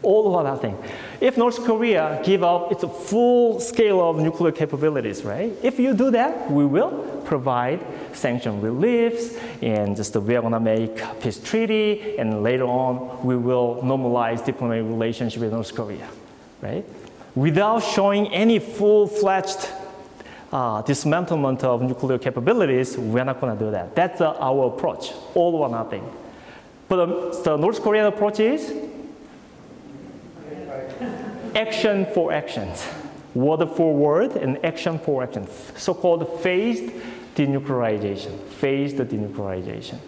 All or nothing. If North Korea give up its full scale of nuclear capabilities, right? If you do that, we will provide sanction reliefs and just we're gonna make peace treaty and later on we will normalize diplomatic relationship with North Korea, right? Without showing any full-fledged uh, dismantlement of nuclear capabilities, we're not gonna do that. That's uh, our approach, all or nothing. But um, the North Korean approach is action for actions, word for word, and action for actions, So-called phased denuclearization, phased denuclearization.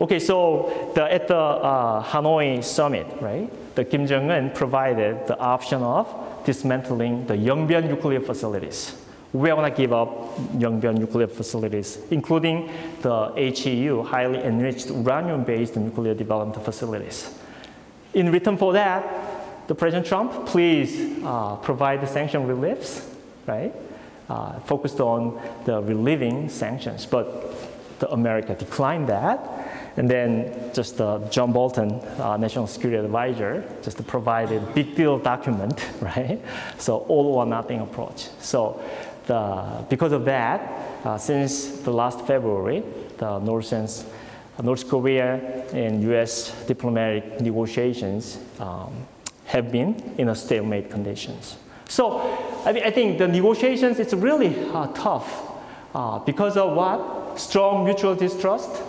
Okay, so the, at the uh, Hanoi summit, right, the Kim Jong-un provided the option of dismantling the Yongbyon nuclear facilities. We're gonna give up Yongbyon nuclear facilities, including the HEU, highly enriched uranium-based nuclear development facilities. In return for that, the President Trump, please uh, provide the sanction reliefs, right? uh, focused on the relieving sanctions, but the America declined that. And then just uh, John Bolton, uh, National Security Advisor, just provided big deal document, *laughs* right? So all or nothing approach. So the, because of that, uh, since the last February, the North, sense, North Korea and U.S. diplomatic negotiations um, have been in a stalemate conditions. So I, mean, I think the negotiations, it's really uh, tough uh, because of what? Strong mutual distrust.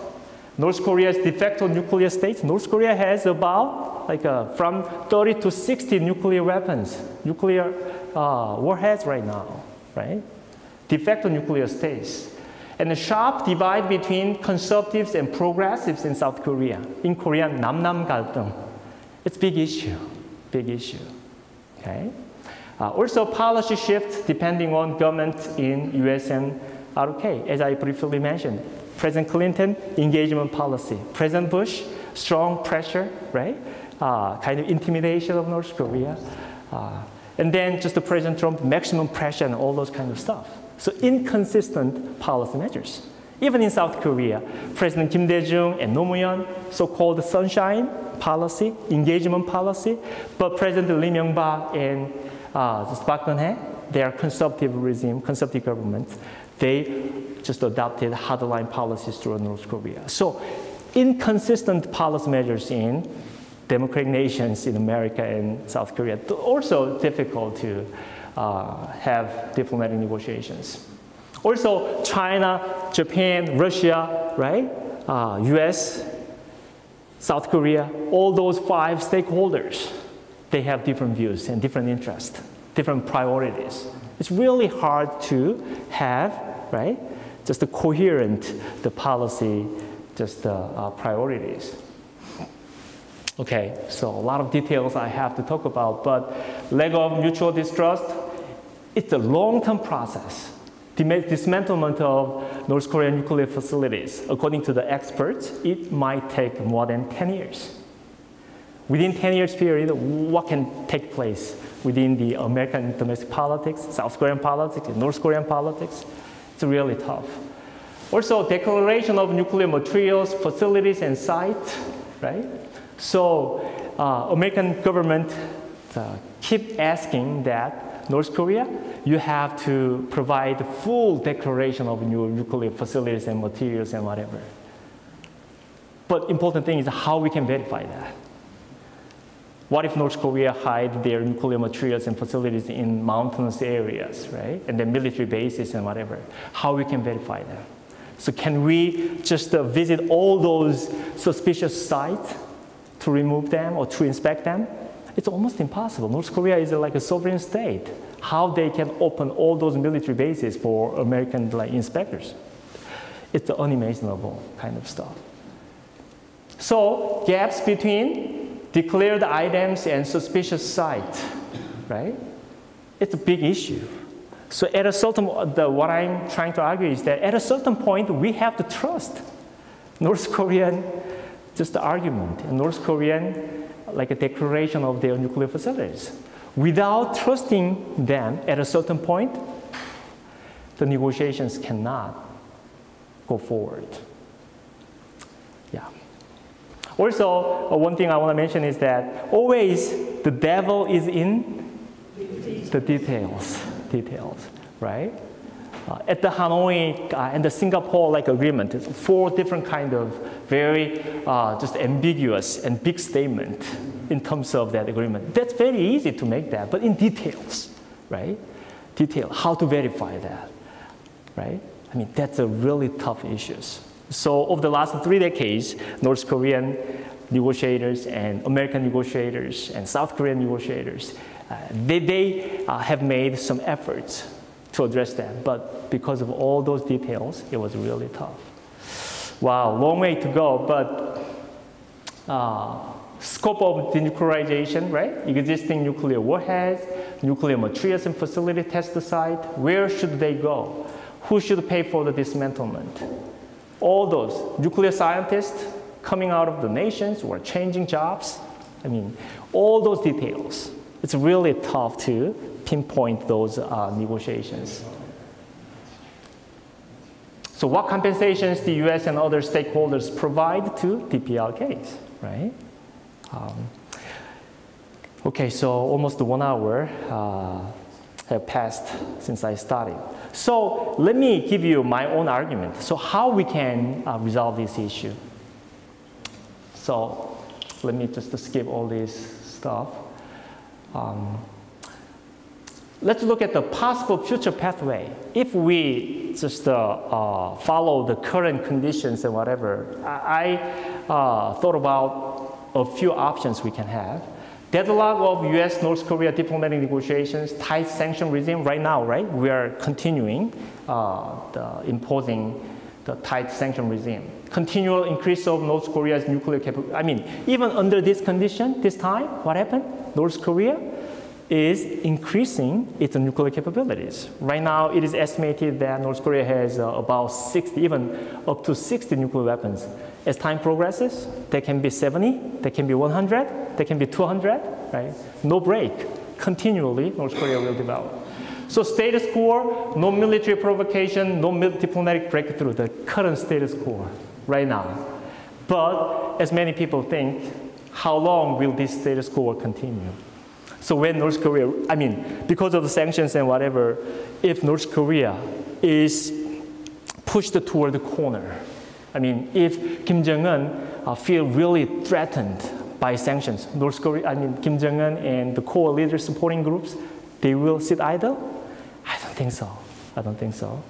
North Korea's de facto nuclear state. North Korea has about like uh, from 30 to 60 nuclear weapons, nuclear uh, warheads right now, right? De facto nuclear states. And the sharp divide between conservatives and progressives in South Korea. In Korea, 남남 갈등. It's big issue, big issue, okay? Uh, also, policy shifts depending on government in US and ROK, as I briefly mentioned. President Clinton, engagement policy. President Bush, strong pressure, right? Uh, kind of intimidation of North Korea. Uh, and then just the President Trump, maximum pressure and all those kind of stuff. So inconsistent policy measures. Even in South Korea, President Kim Dae-jung and Moo-hyun, so-called sunshine policy, engagement policy, but President Lee Myung-bak and uh, Park Geun-hye, their conservative regime, conservative government, they just adopted hardline policies toward North Korea. So inconsistent policy measures in democratic nations in America and South Korea, also difficult to uh, have diplomatic negotiations. Also, China, Japan, Russia, right? Uh, US, South Korea, all those five stakeholders they have different views and different interests, different priorities. It's really hard to have, right, just a coherent the policy, just the uh, priorities. Okay, so a lot of details I have to talk about, but lack of mutual distrust, it's a long-term process. Dismantlement of North Korean nuclear facilities, according to the experts, it might take more than 10 years within 10 years period, what can take place within the American domestic politics, South Korean politics, North Korean politics? It's really tough. Also, declaration of nuclear materials, facilities, and sites, right? So, uh, American government uh, keep asking that North Korea, you have to provide full declaration of your nuclear facilities and materials and whatever. But important thing is how we can verify that. What if North Korea hide their nuclear materials and facilities in mountainous areas, right? And then military bases and whatever. How we can verify that? So can we just uh, visit all those suspicious sites to remove them or to inspect them? It's almost impossible. North Korea is uh, like a sovereign state. How they can open all those military bases for American like, inspectors? It's unimaginable kind of stuff. So gaps between declared items and suspicious sites, right? It's a big issue. So at a certain, the, what I'm trying to argue is that at a certain point, we have to trust North *laughs* Korean, just the argument, North Korean, like a declaration of their nuclear facilities. Without trusting them at a certain point, the negotiations cannot go forward. Yeah. Also, uh, one thing I want to mention is that always the devil is in the details details, right? Uh, at the Hanoi uh, and the Singapore like agreement, four different kind of very uh, just ambiguous and big statement in terms of that agreement. That's very easy to make that, but in details, right? Detail, how to verify that, right? I mean, that's a really tough issues. So over the last three decades, North Korean negotiators and American negotiators and South Korean negotiators uh, they, they uh, have made some efforts to address that, but because of all those details, it was really tough. Wow, long way to go, but uh, scope of denuclearization, right? Existing nuclear warheads, nuclear materials and facility test site, where should they go? Who should pay for the dismantlement? All those nuclear scientists coming out of the nations are changing jobs. I mean, all those details it's really tough to pinpoint those uh, negotiations. So what compensations the U.S. and other stakeholders provide to DPRKs, right? Um, okay, so almost one hour uh, have passed since I started. So let me give you my own argument. So how we can uh, resolve this issue. So let me just skip all this stuff. Um, let's look at the possible future pathway. If we just uh, uh, follow the current conditions and whatever, I, uh, thought about a few options we can have. Deadlock of U.S. North Korea diplomatic negotiations, tight sanction regime. Right now, right, we are continuing uh, the imposing the tight sanction regime. Continual increase of North Korea's nuclear capability. I mean, even under this condition, this time, what happened? North Korea is increasing its nuclear capabilities. Right now, it is estimated that North Korea has uh, about 60, even up to 60 nuclear weapons. As time progresses, there can be 70, there can be 100, there can be 200, right? No break. Continually, North Korea will develop. So status quo, no military provocation, no diplomatic breakthrough, the current status quo right now. But as many people think, how long will this status quo continue? So when North Korea, I mean, because of the sanctions and whatever, if North Korea is pushed toward the corner, I mean, if Kim Jong-un uh, feel really threatened by sanctions, North Korea, I mean, Kim Jong-un and the core leader supporting groups, they will sit idle? I don't think so. I don't think so.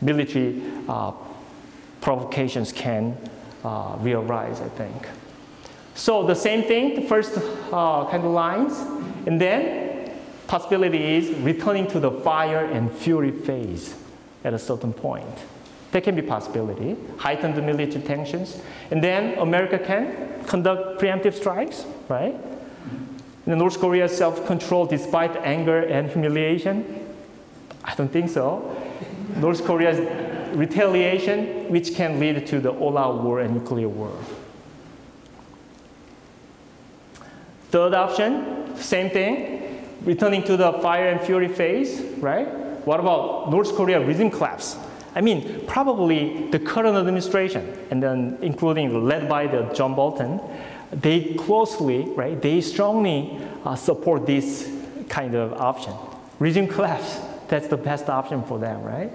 Military uh, provocations can uh, rearise, I think. So the same thing, the first uh, kind of lines, and then possibility is returning to the fire and fury phase at a certain point. There can be possibility, heightened military tensions, and then America can conduct preemptive strikes, right? And North Korea self-control despite anger and humiliation? I don't think so. North Korea's retaliation, which can lead to the all-out war and nuclear war. Third option, same thing, returning to the fire and fury phase, right? What about North Korea regime collapse? I mean, probably the current administration, and then including led by the John Bolton, they closely, right, they strongly uh, support this kind of option. Regime collapse, that's the best option for them, right?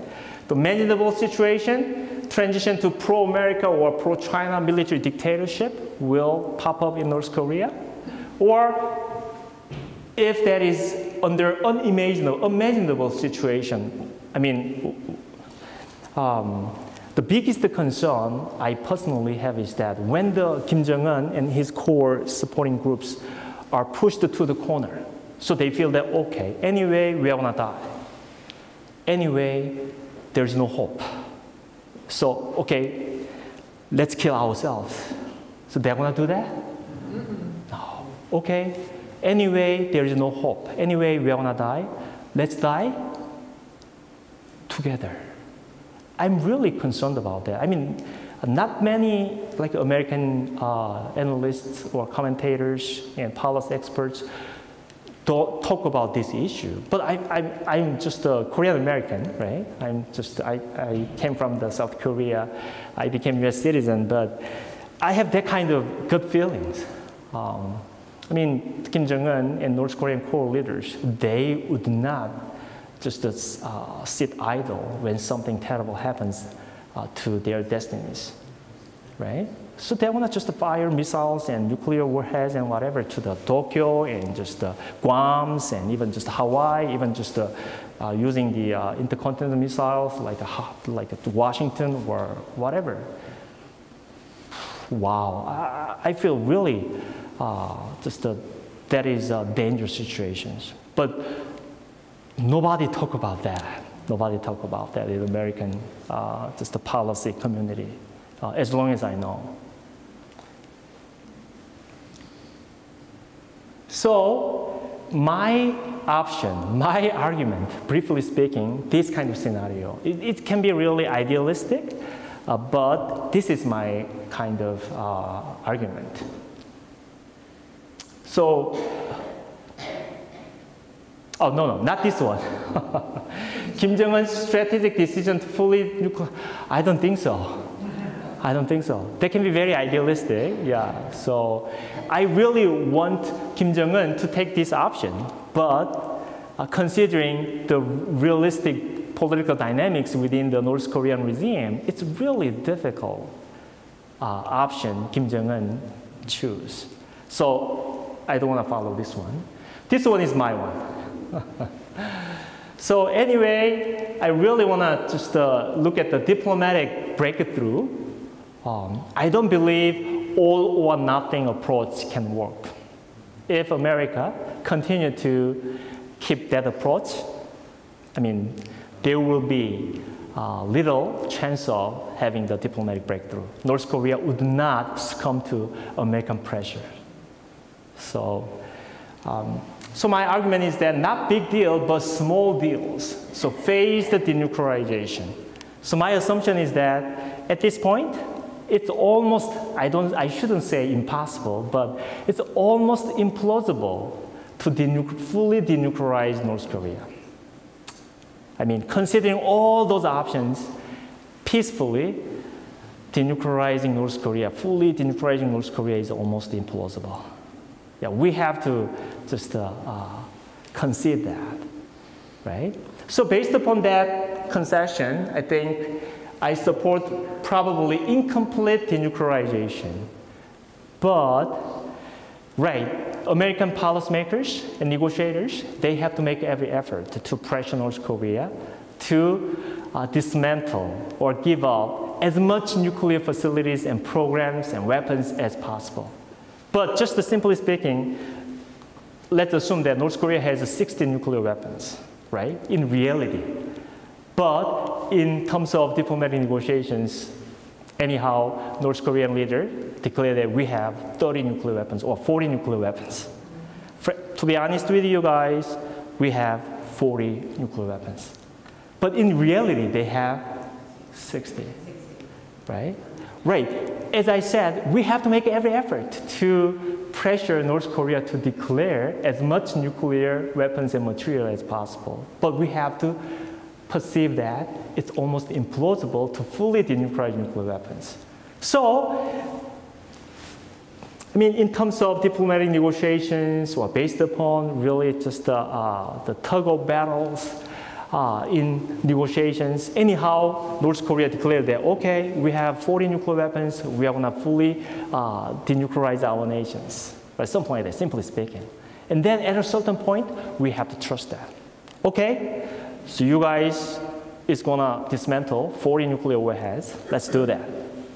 The manageable situation, transition to pro-America or pro-China military dictatorship will pop up in North Korea. Or if that is under unimaginable, unimaginable situation, I mean, um, the biggest concern I personally have is that when the Kim Jong-un and his core supporting groups are pushed to the corner, so they feel that, okay, anyway, we're gonna die. Anyway, there's no hope. So, okay, let's kill ourselves. So they're gonna do that? No. Okay, anyway, there is no hope. Anyway, we're gonna die. Let's die together. I'm really concerned about that. I mean, not many like American uh, analysts or commentators and policy experts don't talk about this issue. But I, I, I'm just a Korean American, right? I'm just, I, I came from the South Korea. I became a US citizen, but I have that kind of good feelings. Um, I mean, Kim Jong-un and North Korean core leaders, they would not just uh, sit idle when something terrible happens uh, to their destinies, right? So they want to just fire missiles and nuclear warheads and whatever to the Tokyo and just the Guams and even just Hawaii, even just uh, uh, using the uh, intercontinental missiles like a, like a Washington or whatever. Wow, I, I feel really uh, just that is a dangerous situations. But nobody talk about that. Nobody talk about that in American uh, just the policy community, uh, as long as I know. So my option, my *laughs* argument, briefly speaking, this kind of scenario, it, it can be really idealistic, uh, but this is my kind of uh, argument. So, oh no, no, not this one. *laughs* Kim Jong-un's strategic decision to fully nuclear, I don't think so. I don't think so. They can be very idealistic, yeah. So I really want Kim Jong-un to take this option, but uh, considering the realistic political dynamics within the North Korean regime, it's really difficult uh, option Kim Jong-un choose. So I don't want to follow this one. This one is my one. *laughs* so anyway, I really want to just uh, look at the diplomatic breakthrough um, I don't believe all or nothing approach can work. If America continue to keep that approach, I mean, there will be uh, little chance of having the diplomatic breakthrough. North Korea would not succumb to American pressure. So, um, so my argument is that not big deal, but small deals. So phased denuclearization. So my assumption is that at this point, it's almost, I, don't, I shouldn't say impossible, but it's almost implausible to denuc fully denuclearize North Korea. I mean, considering all those options, peacefully denuclearizing North Korea, fully denuclearizing North Korea is almost implausible. Yeah, we have to just uh, uh, concede that, right? So based upon that concession, I think I support probably incomplete denuclearization. But, right, American policymakers and negotiators, they have to make every effort to pressure North Korea to uh, dismantle or give up as much nuclear facilities and programs and weapons as possible. But just simply speaking, let's assume that North Korea has 60 nuclear weapons, right? In reality, but in terms of diplomatic negotiations, anyhow, North Korean leader declared that we have 30 nuclear weapons or 40 nuclear weapons. For, to be honest with you guys, we have 40 nuclear weapons. But in reality, they have 60, right? Right. As I said, we have to make every effort to pressure North Korea to declare as much nuclear weapons and material as possible. But we have to perceive that it's almost implausible to fully denuclearize nuclear weapons. So, I mean, in terms of diplomatic negotiations or based upon really just uh, uh, the tug of battles, uh, in negotiations. Anyhow, North Korea declared that, okay, we have 40 nuclear weapons, we are going to fully uh, denuclearize our nations, something like that, simply speaking. And then at a certain point, we have to trust that. Okay, so you guys is going to dismantle 40 nuclear warheads. Let's do that.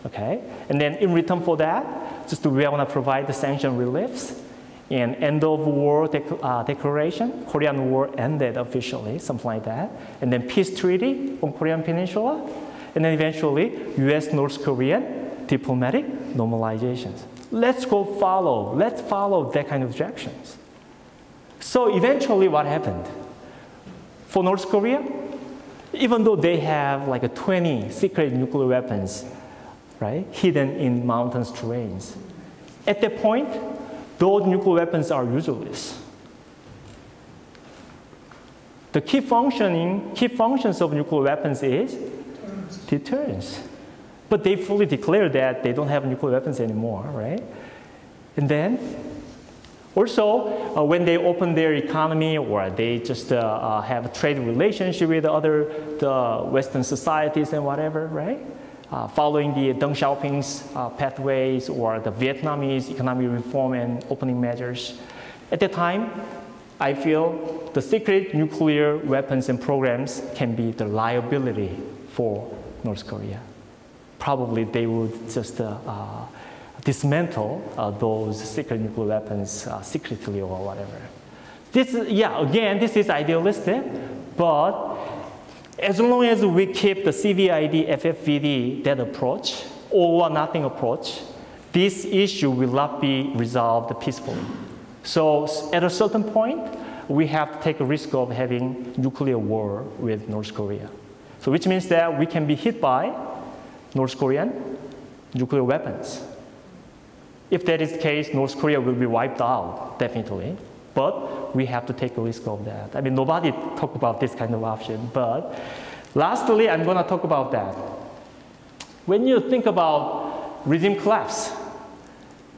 Okay, and then in return for that, just we are to provide the sanction reliefs and end of war dec uh, declaration. Korean War ended officially, something like that. And then peace treaty on Korean Peninsula. And then eventually, US North Korean diplomatic normalizations. Let's go follow, let's follow that kind of directions. So eventually what happened? For North Korea, even though they have like a 20 secret nuclear weapons, right, hidden in mountains terrains, at that point, those nuclear weapons are useless. The key functioning, key functions of nuclear weapons is deterrence. But they fully declare that they don't have nuclear weapons anymore, right? And then, also, uh, when they open their economy or they just uh, uh, have a trade relationship with other the Western societies and whatever, right? Uh, following the Deng Xiaoping's uh, pathways or the Vietnamese economic reform and opening measures. At that time, I feel the secret nuclear weapons and programs can be the liability for North Korea. Probably they would just uh dismantle uh, those secret nuclear weapons uh, secretly or whatever. This, yeah, again, this is idealistic, but as long as we keep the CVID, FFVD, that approach, or nothing approach, this issue will not be resolved peacefully. So at a certain point, we have to take a risk of having nuclear war with North Korea. So which means that we can be hit by North Korean nuclear weapons. If that is the case, North Korea will be wiped out, definitely. But we have to take a risk of that. I mean, nobody talked about this kind of option. But lastly, I'm going to talk about that. When you think about regime collapse,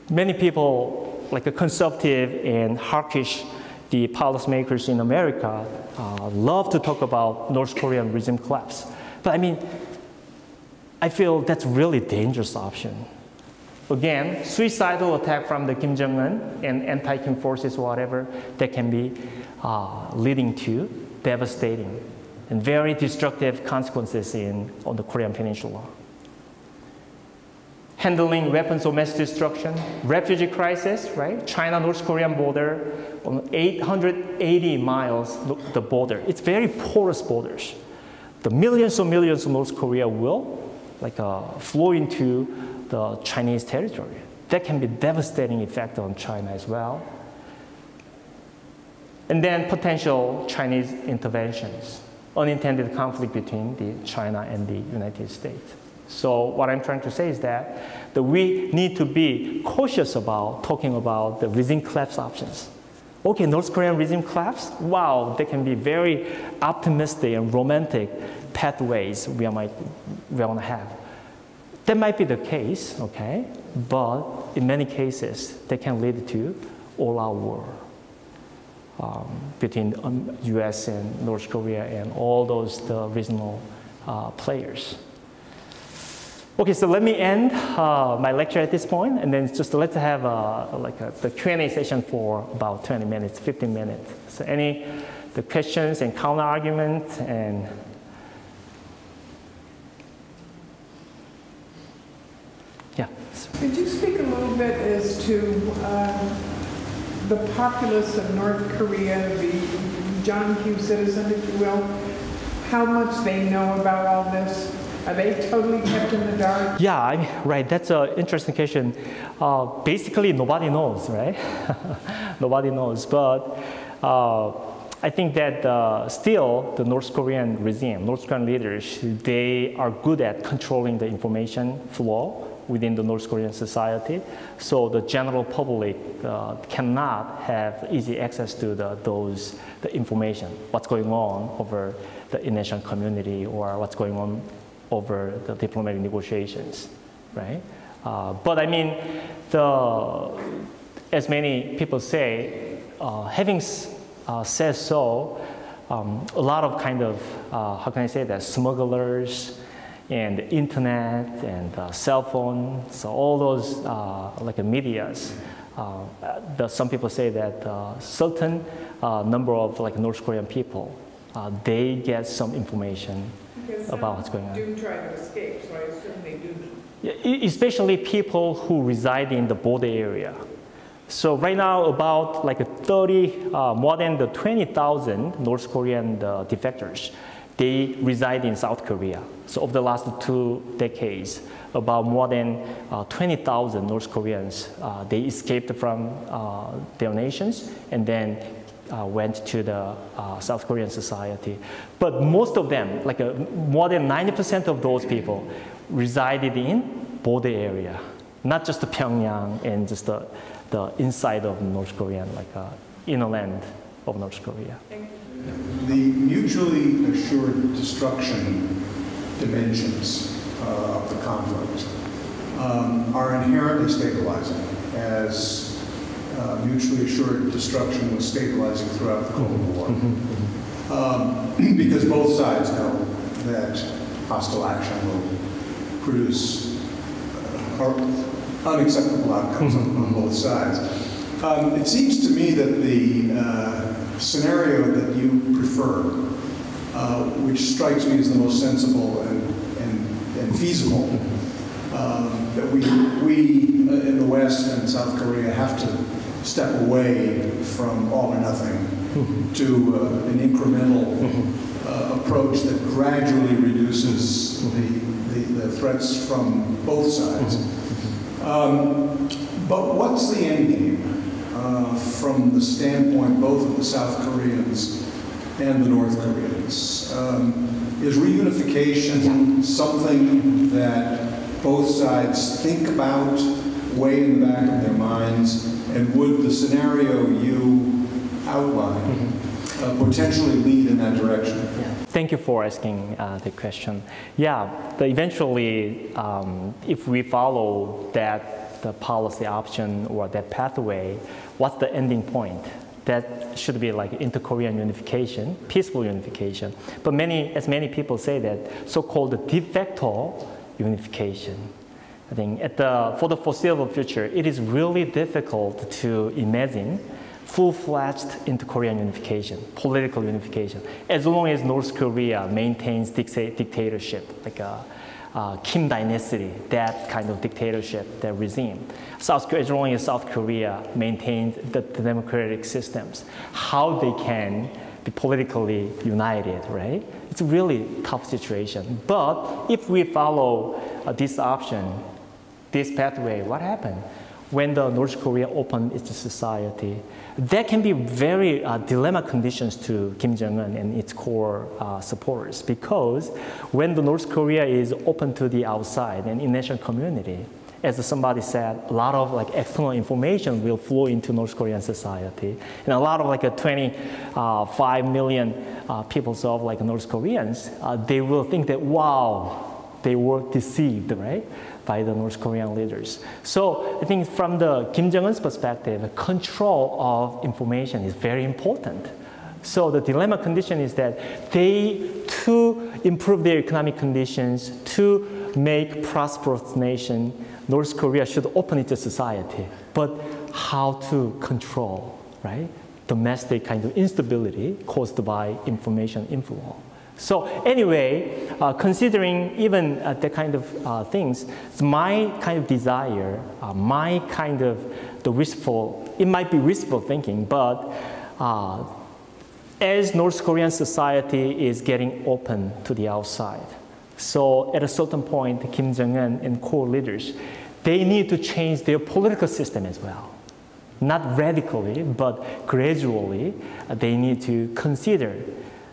many people, like a conservative and hawkish, the policymakers in America, uh, love to talk about North Korean regime collapse. But I mean, I feel that's really dangerous option Again, suicidal attack from the Kim Jong-un and anti-Kim forces, whatever, that can be uh, leading to devastating and very destructive consequences in, on the Korean Peninsula. Handling weapons of mass destruction, refugee crisis, right? China-North Korean border, on 880 miles, the border. It's very porous borders. The millions and millions of North Korea will like uh, flow into the Chinese territory. That can be devastating effect on China as well. And then potential Chinese interventions, unintended conflict between the China and the United States. So what I'm trying to say is that, that we need to be cautious about talking about the regime collapse options. Okay, North Korean regime collapse, wow, they can be very optimistic and romantic pathways we might we want to have. That might be the case, okay, but in many cases, they can lead to all-out war um, between um, U.S. and North Korea and all those the regional uh, players. Okay, so let me end uh, my lecture at this point, and then just let's have a, like a, the Q&A session for about 20 minutes, 15 minutes. So any the questions and counter arguments and Yeah. Could you speak a little bit as to um, the populace of North Korea, the John Q citizen, if you will, how much they know about all this? Are they totally kept in the dark? Yeah, I mean, right. That's an interesting question. Uh, basically, nobody knows, right? *laughs* nobody knows. But uh, I think that uh, still the North Korean regime, North Korean leaders, they are good at controlling the information flow within the North Korean society. So the general public uh, cannot have easy access to the, those the information, what's going on over the international community or what's going on over the diplomatic negotiations, right? Uh, but I mean, the, as many people say, uh, having uh, said so, um, a lot of kind of, uh, how can I say that, smugglers and internet and uh, cell phone, so all those uh, like medias. Uh, the, some people say that uh, certain uh, number of like North Korean people, they get some information about what's going on. do try to escape, so I assume they do. Yeah, especially people who reside in the border area. So right now, about like 30, uh, more than the 20,000 North Korean uh, defectors, they reside in South Korea. So over the last two decades, about more than uh, 20,000 North Koreans, uh, they escaped from uh, their nations and then uh, went to the South Korean society. But most of them, like more than 90% of those people, resided in border area, not just the Pyongyang and just the the inside of North Korea, like uh, inner land of North Korea. The mutually assured destruction dimensions uh, of the conflict um, are inherently stabilizing, as uh, mutually assured destruction was stabilizing throughout the Cold War. Mm-hmm. Um, *clears throat* because both sides know that hostile action will produce uh, unacceptable outcomes on, on both sides. Um, it seems to me that the uh, scenario that you prefer, uh, which strikes me as the most sensible and, and, and feasible, um, that we, we uh, in the West and South Korea have to step away from all or nothing to uh, an incremental uh, approach that gradually reduces the, the, the, threats from both sides. Um, but what's the end game uh, from the standpoint both of the South Koreans and the North Koreans? Um, is reunification something that both sides think about, way in the back of their minds, and would the scenario you outline mm-hmm. uh, potentially lead in that direction? Yeah. Thank you for asking uh, the question. Yeah, the eventually, um, if we follow that the policy option or that pathway, what's the ending point? That should be like inter-Korean unification, peaceful unification. But many, as many people say that, so-called de facto unification. I think at the, for the foreseeable future, it is really difficult to imagine full-fledged inter-Korean unification, political unification, as long as North Korea maintains dictatorship, like a, uh, Kim dynasty, that kind of dictatorship, that regime. South Korea, long as South Korea maintains the, the democratic systems, how they can be politically united, right? It's a really tough situation. But if we follow uh, this option, this pathway, what happened? When the North Korea opened its society, that can be very uh, dilemma conditions to Kim Jong-un and its core uh, supporters because when the North Korea is open to the outside and international community, as somebody said, a lot of like external information will flow into North Korean society, and a lot of like a 25 uh, uh, people of like North Koreans, uh, they will think that wow, they were deceived, right? By the North Korean leaders. So I think from the Kim Jong-un's perspective, control of information is very important. So the dilemma condition is that they, to improve their economic conditions, to make prosperous nation, North Korea should open its society. But how to control, right? Domestic kind of instability caused by information inflow. So anyway, uh, considering even uh, that kind of uh, things, my kind of desire, uh, my kind of the wishful, it might be wistful thinking, but uh, as North Korean society is getting open to the outside, so at a certain point, Kim Jong-un and core leaders, they need to change their political system as well. Not radically, but gradually, uh, they need to consider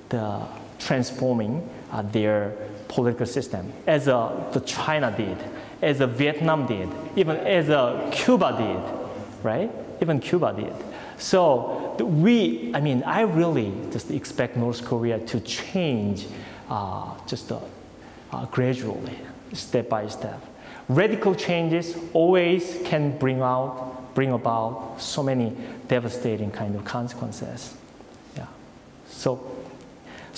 the transforming uh, their political system, as uh, the China did, as Vietnam did, even as uh, Cuba did, right? Even Cuba did. So we, I mean, I really just expect North Korea to change uh, just uh, uh, gradually, step by step. Radical changes always can bring out, bring about so many devastating kind of consequences. Yeah. So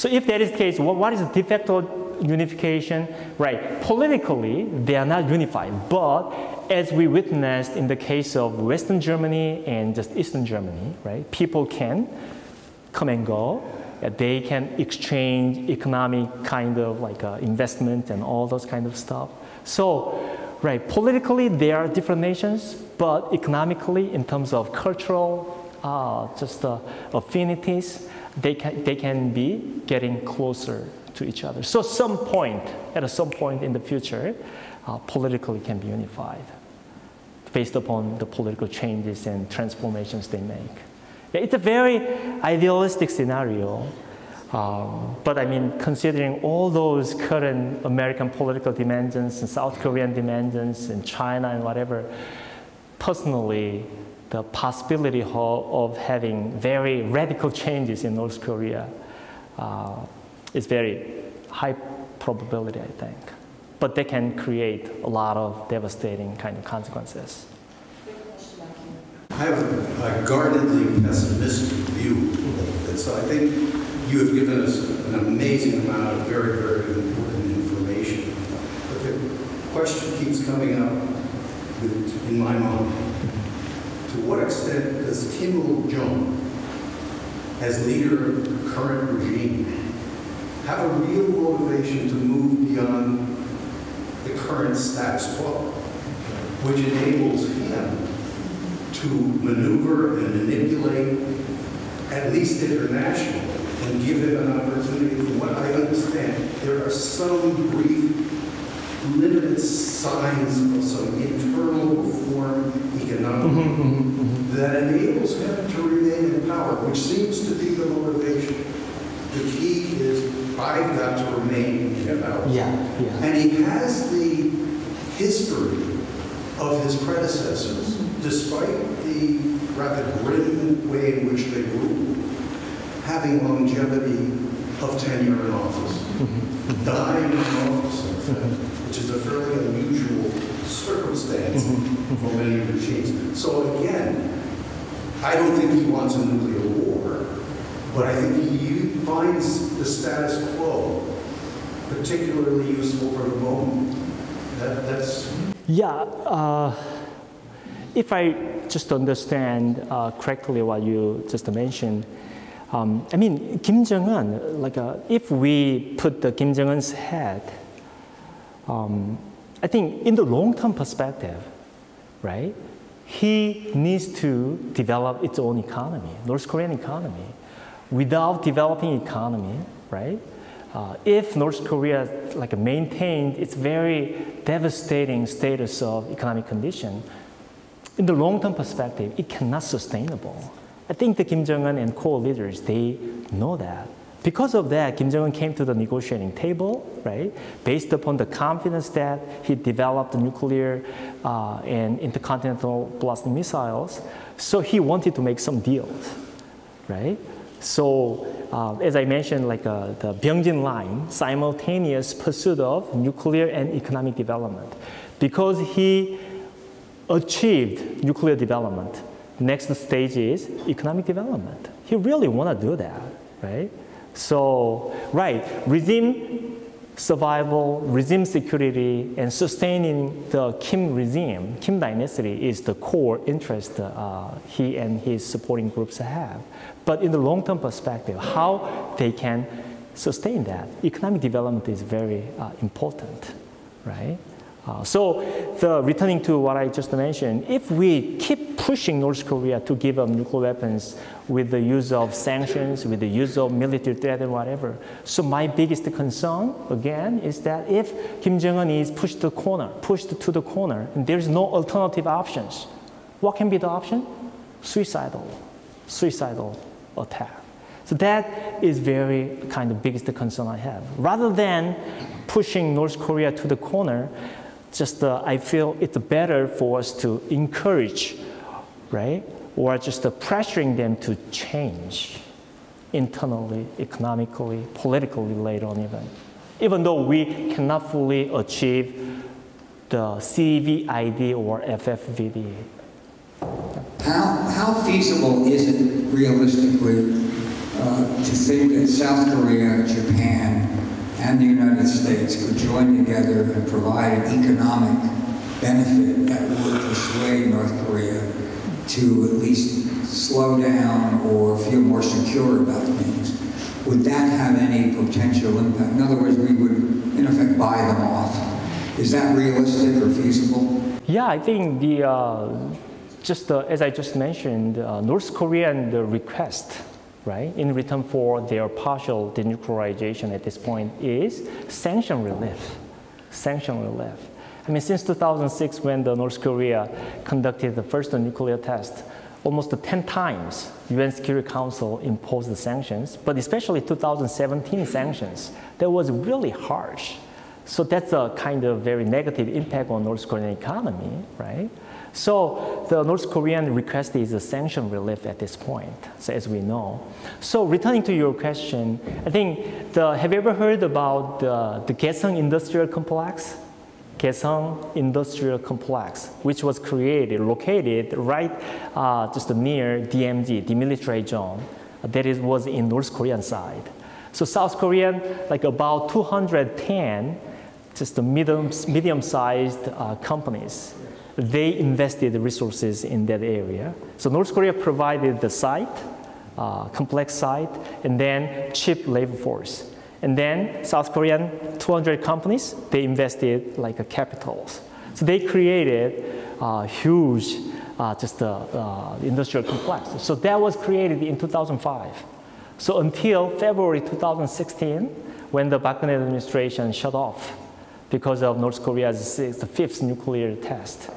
So if that is the case, what, is the de facto unification? Right, politically, they are not unified, but as we witnessed in the case of Western Germany and just Eastern Germany, right, people can come and go. They can exchange economic kind of like uh, investment and all those kind of stuff. So, right, politically, they are different nations, but economically, in terms of cultural, uh, just uh, affinities, they can, they can be getting closer to each other. So some point, at some point in the future, uh, politically can be unified based upon the political changes and transformations they make. It's a very idealistic scenario, um, but I mean, considering all those current American political dimensions and South Korean dimensions and China and whatever, personally, the possibility of having very radical changes in North Korea uh, is very high probability, I think. But they can create a lot of devastating kind of consequences. I have a, guardedly pessimistic view of. So I think you have given us an amazing amount of very, very important information. But the question keeps coming up in my mind to what extent does Kim Il-jung, as leader of the current regime, have a real motivation to move beyond the current status quo, which enables him to maneuver and manipulate, at least internationally, and give him an opportunity. From what I understand, there are some brief signs of some internal reform economically mm-hmm, mm-hmm. that enables him to remain in power, which seems to be the motivation. The key is I've got to remain in power. Yeah, yeah. And he has the history of his predecessors, despite the rather grim way in which they ruled, having longevity of tenure in office, mm-hmm. Dying in office, in fact which is a fairly unusual circumstance for many regimes. So again, I don't think he wants a nuclear war, but I think he finds the status quo particularly useful for the moment. That, that's yeah. Uh, if I just understand uh, correctly what you just mentioned, um, I mean Kim Jong Un. Like, uh, if we put the Kim Jong Un's head um, I think in the long-term perspective, right, he needs to develop its own economy, North Korean economy. Without developing economy, right, uh, if North Korea like maintained its very devastating status of economic condition, in the long-term perspective, it cannot sustainable. I think the Kim Jong Un and core leaders they know that. Because of that, Kim Jong un came to the negotiating table, right, based upon the confidence that he developed nuclear uh, and intercontinental ballistic missiles. So he wanted to make some deals, right? So, uh, as I mentioned, like uh, the Byungjin line, simultaneous pursuit of nuclear and economic development. Because he achieved nuclear development, next stage is economic development. He really want to do that, right? So, right, regime survival, regime security, and sustaining the Kim regime, Kim dynasty is the core interest uh, he and his supporting groups have. But in the long-term perspective, how they can sustain that, economic development is very uh, important, right? Uh, so the, returning to what I just mentioned, if we keep pushing North Korea to give up nuclear weapons with the use of sanctions, with the use of military threat and whatever, so my biggest concern, again, is that if Kim Jong-un is pushed to the corner, pushed to the corner, and there's no alternative options, what can be the option? Suicidal, suicidal attack. So that is very kind of biggest concern I have. Rather than pushing North Korea to the corner, just uh, I feel it's better for us to encourage, right? Or just pressuring them to change internally, economically, politically later on even. Even though we cannot fully achieve the CVID or FFVD. How, how feasible is it realistically uh, to think that South Korea, Japan, and the United States could join together and provide an economic benefit that would persuade North Korea to at least slow down or feel more secure about things. Would that have any potential impact? In other words, we would, in effect, buy them off. Is that realistic or feasible? Yeah, I think the uh, just uh, as I just mentioned, uh, North Korean the request, right, in return for their partial denuclearization at this point is sanction relief. Sanction relief. I mean, since 2006, when the North Korea conducted the first nuclear test, almost 10 times UN Security Council imposed the sanctions, but especially 2017 sanctions, that was really harsh. So that's a kind of very negative impact on North Korean economy, right? So the North Korean request is a sanction relief at this point, so as we know. So returning to your question, I think the, have you ever heard about the, the Kaesong Industrial Complex? Kaesong Industrial Complex, which was created, located right uh, just near DMZ, demilitarized zone, that is, was in North Korean side. So South Korean, like about 210, just the medium, medium-sized uh, companies, they invested resources in that area. So North Korea provided the site, uh, complex site, and then cheap labor force. And then South Korean 200 companies, they invested like a capitals. So they created a huge, uh, just uh, industrial complex. So that was created in 2005. So until February 2016, when the Geun-hye administration shut off because of North Korea's fifth nuclear test.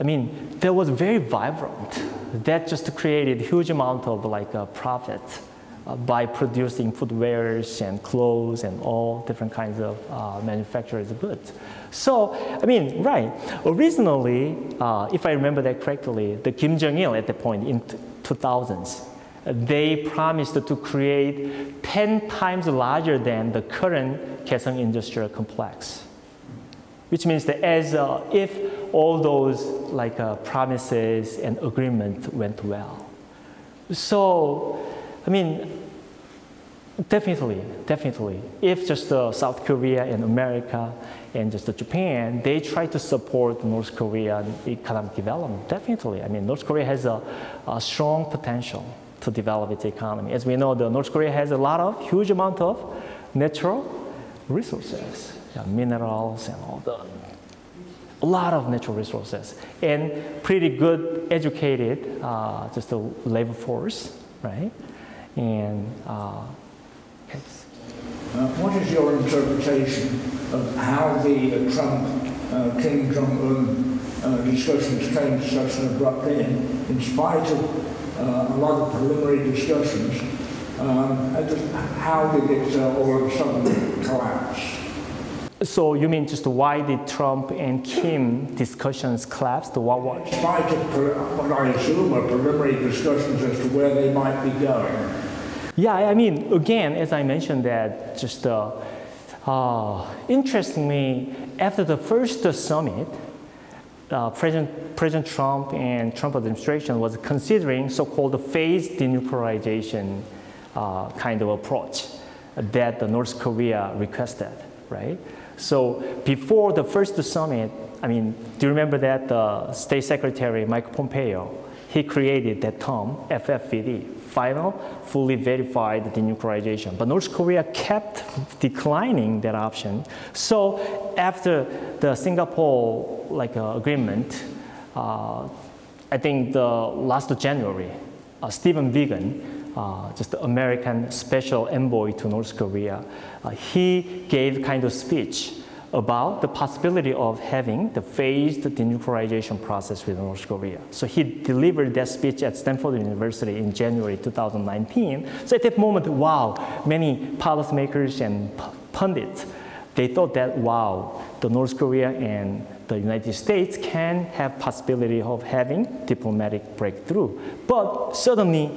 I mean, that was very vibrant. That just created huge amount of like uh, profit uh, by producing footwears and clothes and all different kinds of uh, manufacturers goods. So, I mean, right, originally, uh, if I remember that correctly, the Kim Jong-il at the point in 2000s, they promised to create 10 times larger than the current Kaesong industrial complex. Which means that as uh, if all those like uh, promises and agreement went well. So, I mean, definitely, definitely. If just uh, South Korea and America and just Japan, they try to support North Korean economic development, definitely. I mean, North Korea has a, a strong potential to develop its economy. As we know, the North Korea has a lot of huge amount of natural resources, yeah, minerals and all the a lot of natural resources and pretty good educated uh, just a labor force, right? And uh, uh, what is your interpretation of how the uh, Trump uh, Kim Jong Un uh, discussions came to such an abrupt end, in spite of a lot of preliminary discussions? Um, how did it all of a sudden collapse? So you mean just why did Trump and Kim discussions collapse? What, what? Spite what I assume are preliminary discussions as to where they might be going. Yeah, I mean, again, as I mentioned that just uh, uh, interestingly, after the first summit, uh, President, President Trump and Trump administration was considering so-called phased denuclearization uh, kind of approach that the North Korea requested, right? So before the first summit, I mean, do you remember that the State Secretary Mike Pompeo, he created that term, FFVD, final, fully verified denuclearization. But North Korea kept declining that option. So after the Singapore like uh, agreement, uh, I think the last January, uh, Stephen Biegun, uh, just the American special envoy to North Korea, uh, he gave kind of speech about the possibility of having the phased denuclearization process with North Korea. So he delivered that speech at Stanford University in January 2019. So at that moment, wow, many policymakers and pundits, they thought that, wow, the North Korea and the United States can have possibility of having diplomatic breakthrough. But suddenly,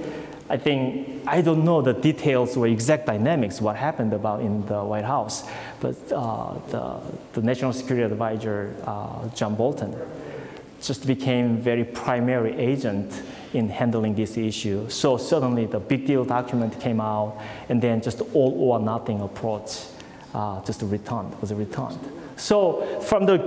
I think, I don't know the details or exact dynamics, what happened about in the White House, but uh, the, the National Security Advisor, uh, John Bolton, just became very primary agent in handling this issue. So suddenly the big deal document came out, and then just all or nothing approach, uh, just returned, was returned. So from the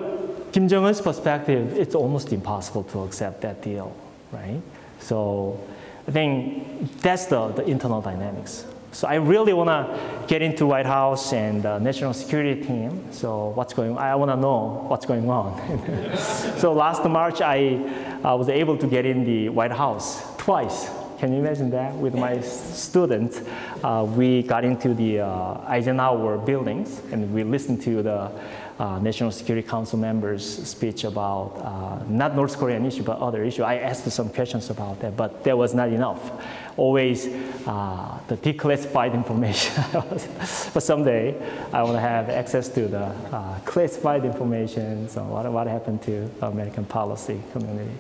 Kim Jong-un's perspective, it's almost impossible to accept that deal, right? So I think that's the, the internal dynamics. So I really want to get into White House and the national security team. So what's going? I want to know what's going on. *laughs* so last March, I uh, was able to get in the White House twice. Can you imagine that? With my students, uh, we got into the uh, Eisenhower buildings and we listened to the uh, National Security Council members' speech about uh, not North Korean issue, but other issue. I asked some questions about that, but that was not enough. Always uh, the declassified *laughs* information. but someday I want to have access to the uh, classified information. So what, what happened to American policy community?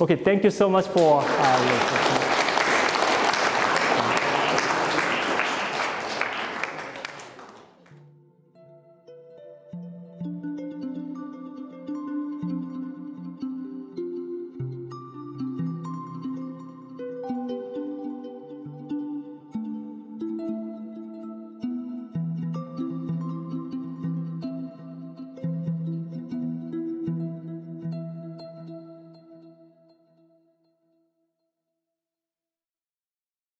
Okay, thank you so much for uh,